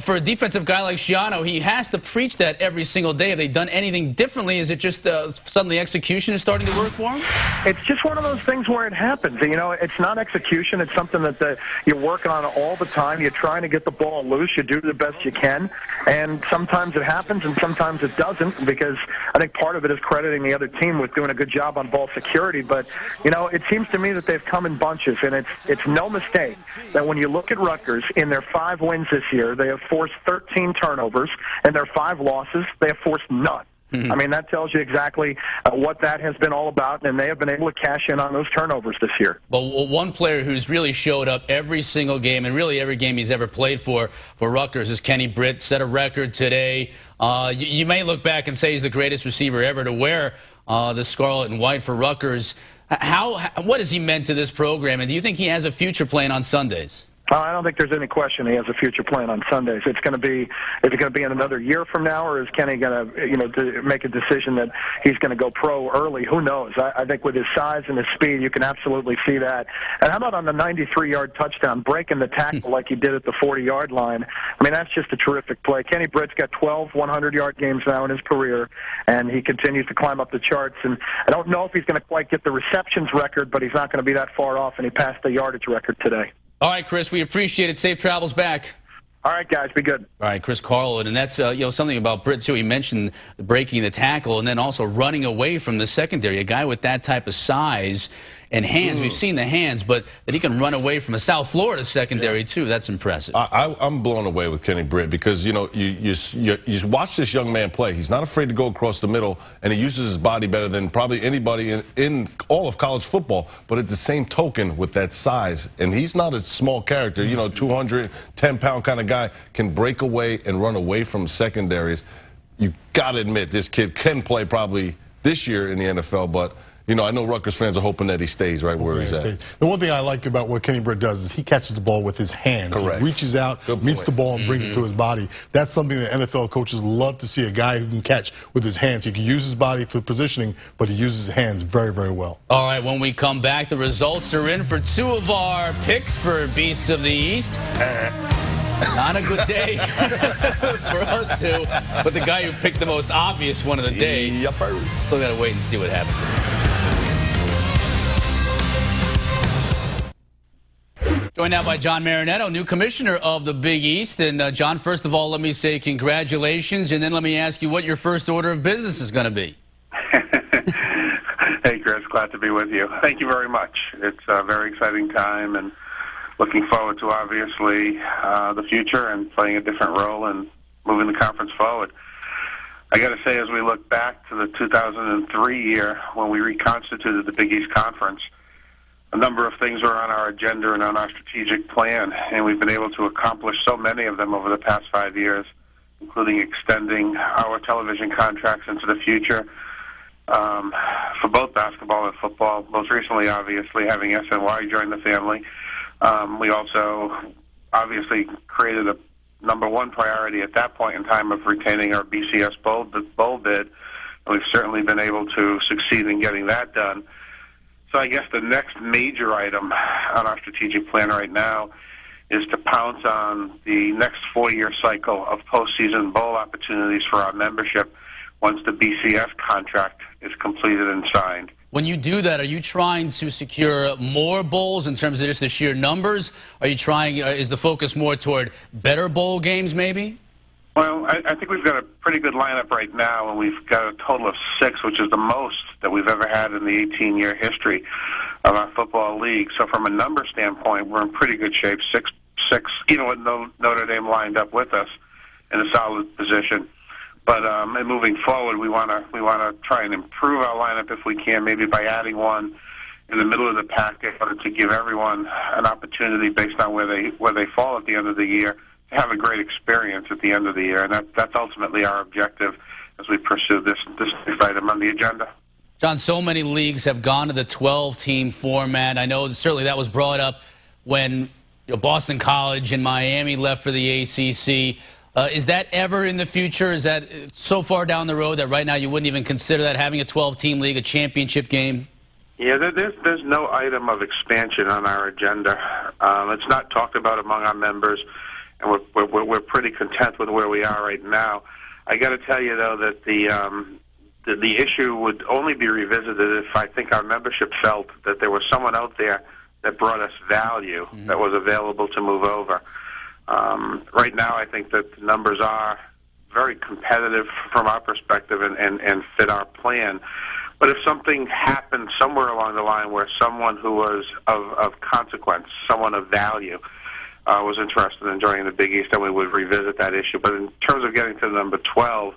For a defensive guy like Schiano, he has to preach that every single day. Have they done anything differently? Is it just uh, suddenly execution is starting to work for him? It's just one of those things where it happens. You know, it's not execution. It's something that the, you're working on all the time. You're trying to get the ball loose. You do the best you can. And sometimes it happens and sometimes it doesn't because I think part of it is crediting the other team with doing a good job on ball security. But, you know, it seems to me that they've come in bunches. And it's, it's no mistake that when you look at Rutgers in their five wins this year, they have forced 13 turnovers, and their five losses, they have forced none. Mm-hmm. I mean, that tells you exactly uh, what that has been all about, and they have been able to cash in on those turnovers this year. But one player who's really showed up every single game, and really every game he's ever played for, for Rutgers, is Kenny Britt. Set a record today. Uh, you, you, may look back and say he's the greatest receiver ever to wear uh, the scarlet and white for Rutgers. How, what has he meant to this program, and do you think he has a future playing on Sundays? Uh, I don't think there's any question he has a future plan on Sundays. It's going to be, is it going to be in another year from now, or is Kenny going to, you know, to make a decision that he's going to go pro early? Who knows? I, I think with his size and his speed, you can absolutely see that. And how about on the 93-yard touchdown, breaking the tackle like he did at the 40-yard line? I mean, that's just a terrific play. Kenny Britt's got 12 100-yard games now in his career, and he continues to climb up the charts. And I don't know if he's going to quite get the receptions record, but he's not going to be that far off, and he passed the yardage record today. All right, Chris, we appreciate it. Safe travels back. All right, guys, be good. All right, Chris Carlin, and that's uh, you know something about Britt too. He mentioned breaking the tackle and then also running away from the secondary. A guy with that type of size and hands. Ooh. We've seen the hands, but that he can run away from a South Florida secondary, yeah. too. That's impressive. I, am blown away with Kenny Britt because, you know, you, you, you, you, watch this young man play. He's not afraid to go across the middle, and he uses his body better than probably anybody in, in all of college football. But at the same token, with that size, and he's not a small character, you know, 210 pound kind of guy, can break away and run away from secondaries. You got to admit, this kid can play probably this year in the NFL, but you know, I know Rutgers fans are hoping that he stays right where he's at. The one thing I like about what Kenny Britt does is he catches the ball with his hands. Correct. He reaches out, Good meets point. the ball, and brings mm -hmm. it to his body. That's something that NFL coaches love to see a guy who can catch with his hands. He can use his body for positioning, but he uses his hands very, very well. All right, when we come back, the results are in for two of our picks for Beasts of the East. Not a good day for us two, but the guy who picked the most obvious one of the day, Yuppers. still got to wait and see what happens. Joined now by John Marinatto, new commissioner of the Big East. And uh, John, first of all, let me say congratulations, and then let me ask you what your first order of business is going to be. hey, Chris, glad to be with you. Thank you very much. It's a very exciting time, and looking forward to obviously uh, the future and playing a different role and moving the conference forward. I got to say, as we look back to the 2003 year when we reconstituted the Big East Conference a number of things are on our agenda and on our strategic plan, and we've been able to accomplish so many of them over the past five years, including extending our television contracts into the future um, for both basketball and football. Most recently, obviously, having SNY join the family. Um, we also obviously created a number one priority at that point in time of retaining our BCS bowl, bowl bid, and we've certainly been able to succeed in getting that done. So I guess the next major item on our strategic plan right now is to pounce on the next four-year cycle of postseason bowl opportunities for our membership once the BCS contract is completed and signed. When you do that, are you trying to secure more bowls in terms of just the sheer numbers? Are you trying, uh, is the focus more toward better bowl games maybe? Well, I, I think we've got a pretty good lineup right now, and we've got a total of six, which is the most that we've ever had in the 18-year history of our football league. So, from a number standpoint, we're in pretty good shape. Six, six, you know, with Notre Dame lined up with us in a solid position. But um, and moving forward, we want to we want to try and improve our lineup if we can, maybe by adding one in the middle of the pack in order to give everyone an opportunity based on where they where they fall at the end of the year have a great experience at the end of the year, and that, that's ultimately our objective as we pursue this this item on the agenda. John, so many leagues have gone to the 12-team format. I know certainly that was brought up when you know, Boston College and Miami left for the ACC. Uh, is that ever in the future? Is that so far down the road that right now you wouldn't even consider that having a 12-team league, a championship game? Yeah, there's there's no item of expansion on our agenda. Um, it's not talked about among our members and we're, we're, we're pretty content with where we are right now. I got to tell you though that the, um, the the issue would only be revisited if I think our membership felt that there was someone out there that brought us value mm-hmm. that was available to move over. Um, right now, I think that the numbers are very competitive from our perspective and, and, and fit our plan. But if something happened somewhere along the line where someone who was of, of consequence, someone of value, uh, was interested in joining the Big East, then we would revisit that issue. But in terms of getting to number 12,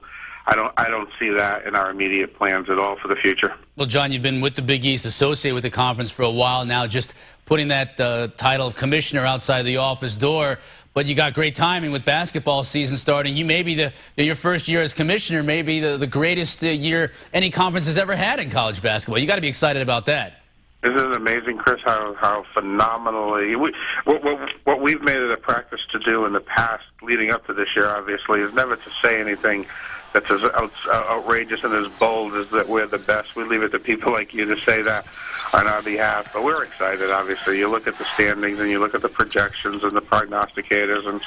I don't, I don't see that in our immediate plans at all for the future. Well, John, you've been with the Big East, associated with the conference for a while now, just putting that uh, title of commissioner outside the office door. But you got great timing with basketball season starting. You may be the your first year as commissioner, may be the, the greatest uh, year any conference has ever had in college basketball. You got to be excited about that. Isn't it amazing, Chris, how, how phenomenally we, what, what, what we've made it a practice to do in the past, leading up to this year, obviously, is never to say anything that's as out, uh, outrageous and as bold as that we're the best. We leave it to people like you to say that on our behalf. But we're excited, obviously. You look at the standings and you look at the projections and the prognosticators, and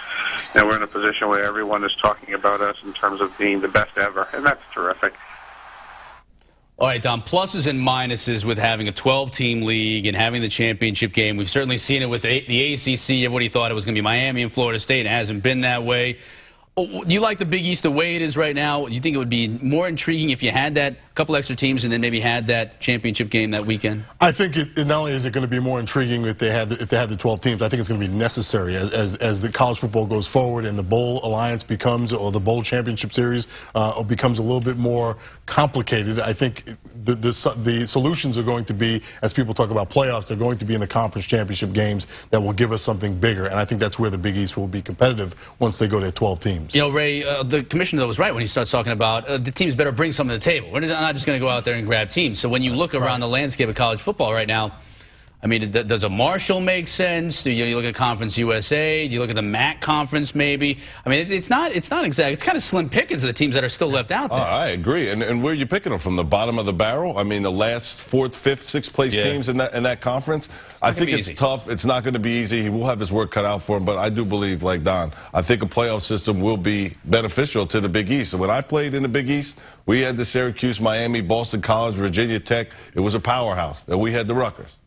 you we're in a position where everyone is talking about us in terms of being the best ever, and that's terrific. All right, Don, pluses and minuses with having a 12-team league and having the championship game. We've certainly seen it with the ACC. Everybody thought it was going to be Miami and Florida State. It hasn't been that way. Oh, do you like the Big East the way it is right now? Do you think it would be more intriguing if you had that couple extra teams and then maybe had that championship game that weekend? I think it, not only is it going to be more intriguing if they had the, if they had the 12 teams, I think it's going to be necessary as, as, as the college football goes forward and the bowl alliance becomes or the bowl championship series uh, becomes a little bit more complicated. I think the, the, the solutions are going to be as people talk about playoffs, they're going to be in the conference championship games that will give us something bigger, and I think that's where the Big East will be competitive once they go to 12 teams. You know, Ray, uh, the commissioner was right when he starts talking about uh, the teams better bring something to the table. We're not just going to go out there and grab teams. So when you look around right. the landscape of college football right now, I mean, does a Marshall make sense? Do you, look at Conference USA? Do you look at the MAC conference maybe? I mean, it's not it's not exact. It's kind of slim pickings of the teams that are still left out there. Oh, I agree. And, and where are you picking them from? The bottom of the barrel? I mean, the last fourth, fifth, sixth place yeah. teams in that in that conference. I think it's easy. tough. It's not going to be easy. He will have his work cut out for him. But I do believe, like Don, I think a playoff system will be beneficial to the Big East. And when I played in the Big East, we had the Syracuse, Miami, Boston College, Virginia Tech. It was a powerhouse, and we had the Rutgers.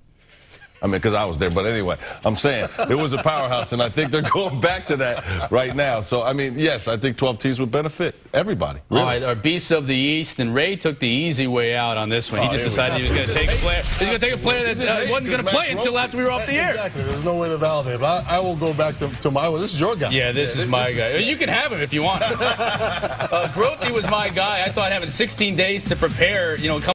I mean, because I was there. But anyway, I'm saying it was a powerhouse, and I think they're going back to that right now. So, I mean, yes, I think 12 teams would benefit everybody. Really. All right, our beasts of the East, and Ray took the easy way out on this one. He oh, just decided he was going to take a player. He's going to take a player that uh, wasn't going to play until after we were off the air. Exactly. There's no way to validate. But I, I will go back to, to my. Well, this is your guy. Yeah, this yeah, is this, my this guy. Is you can have him if you want. uh, Grothe was my guy. I thought having 16 days to prepare, you know.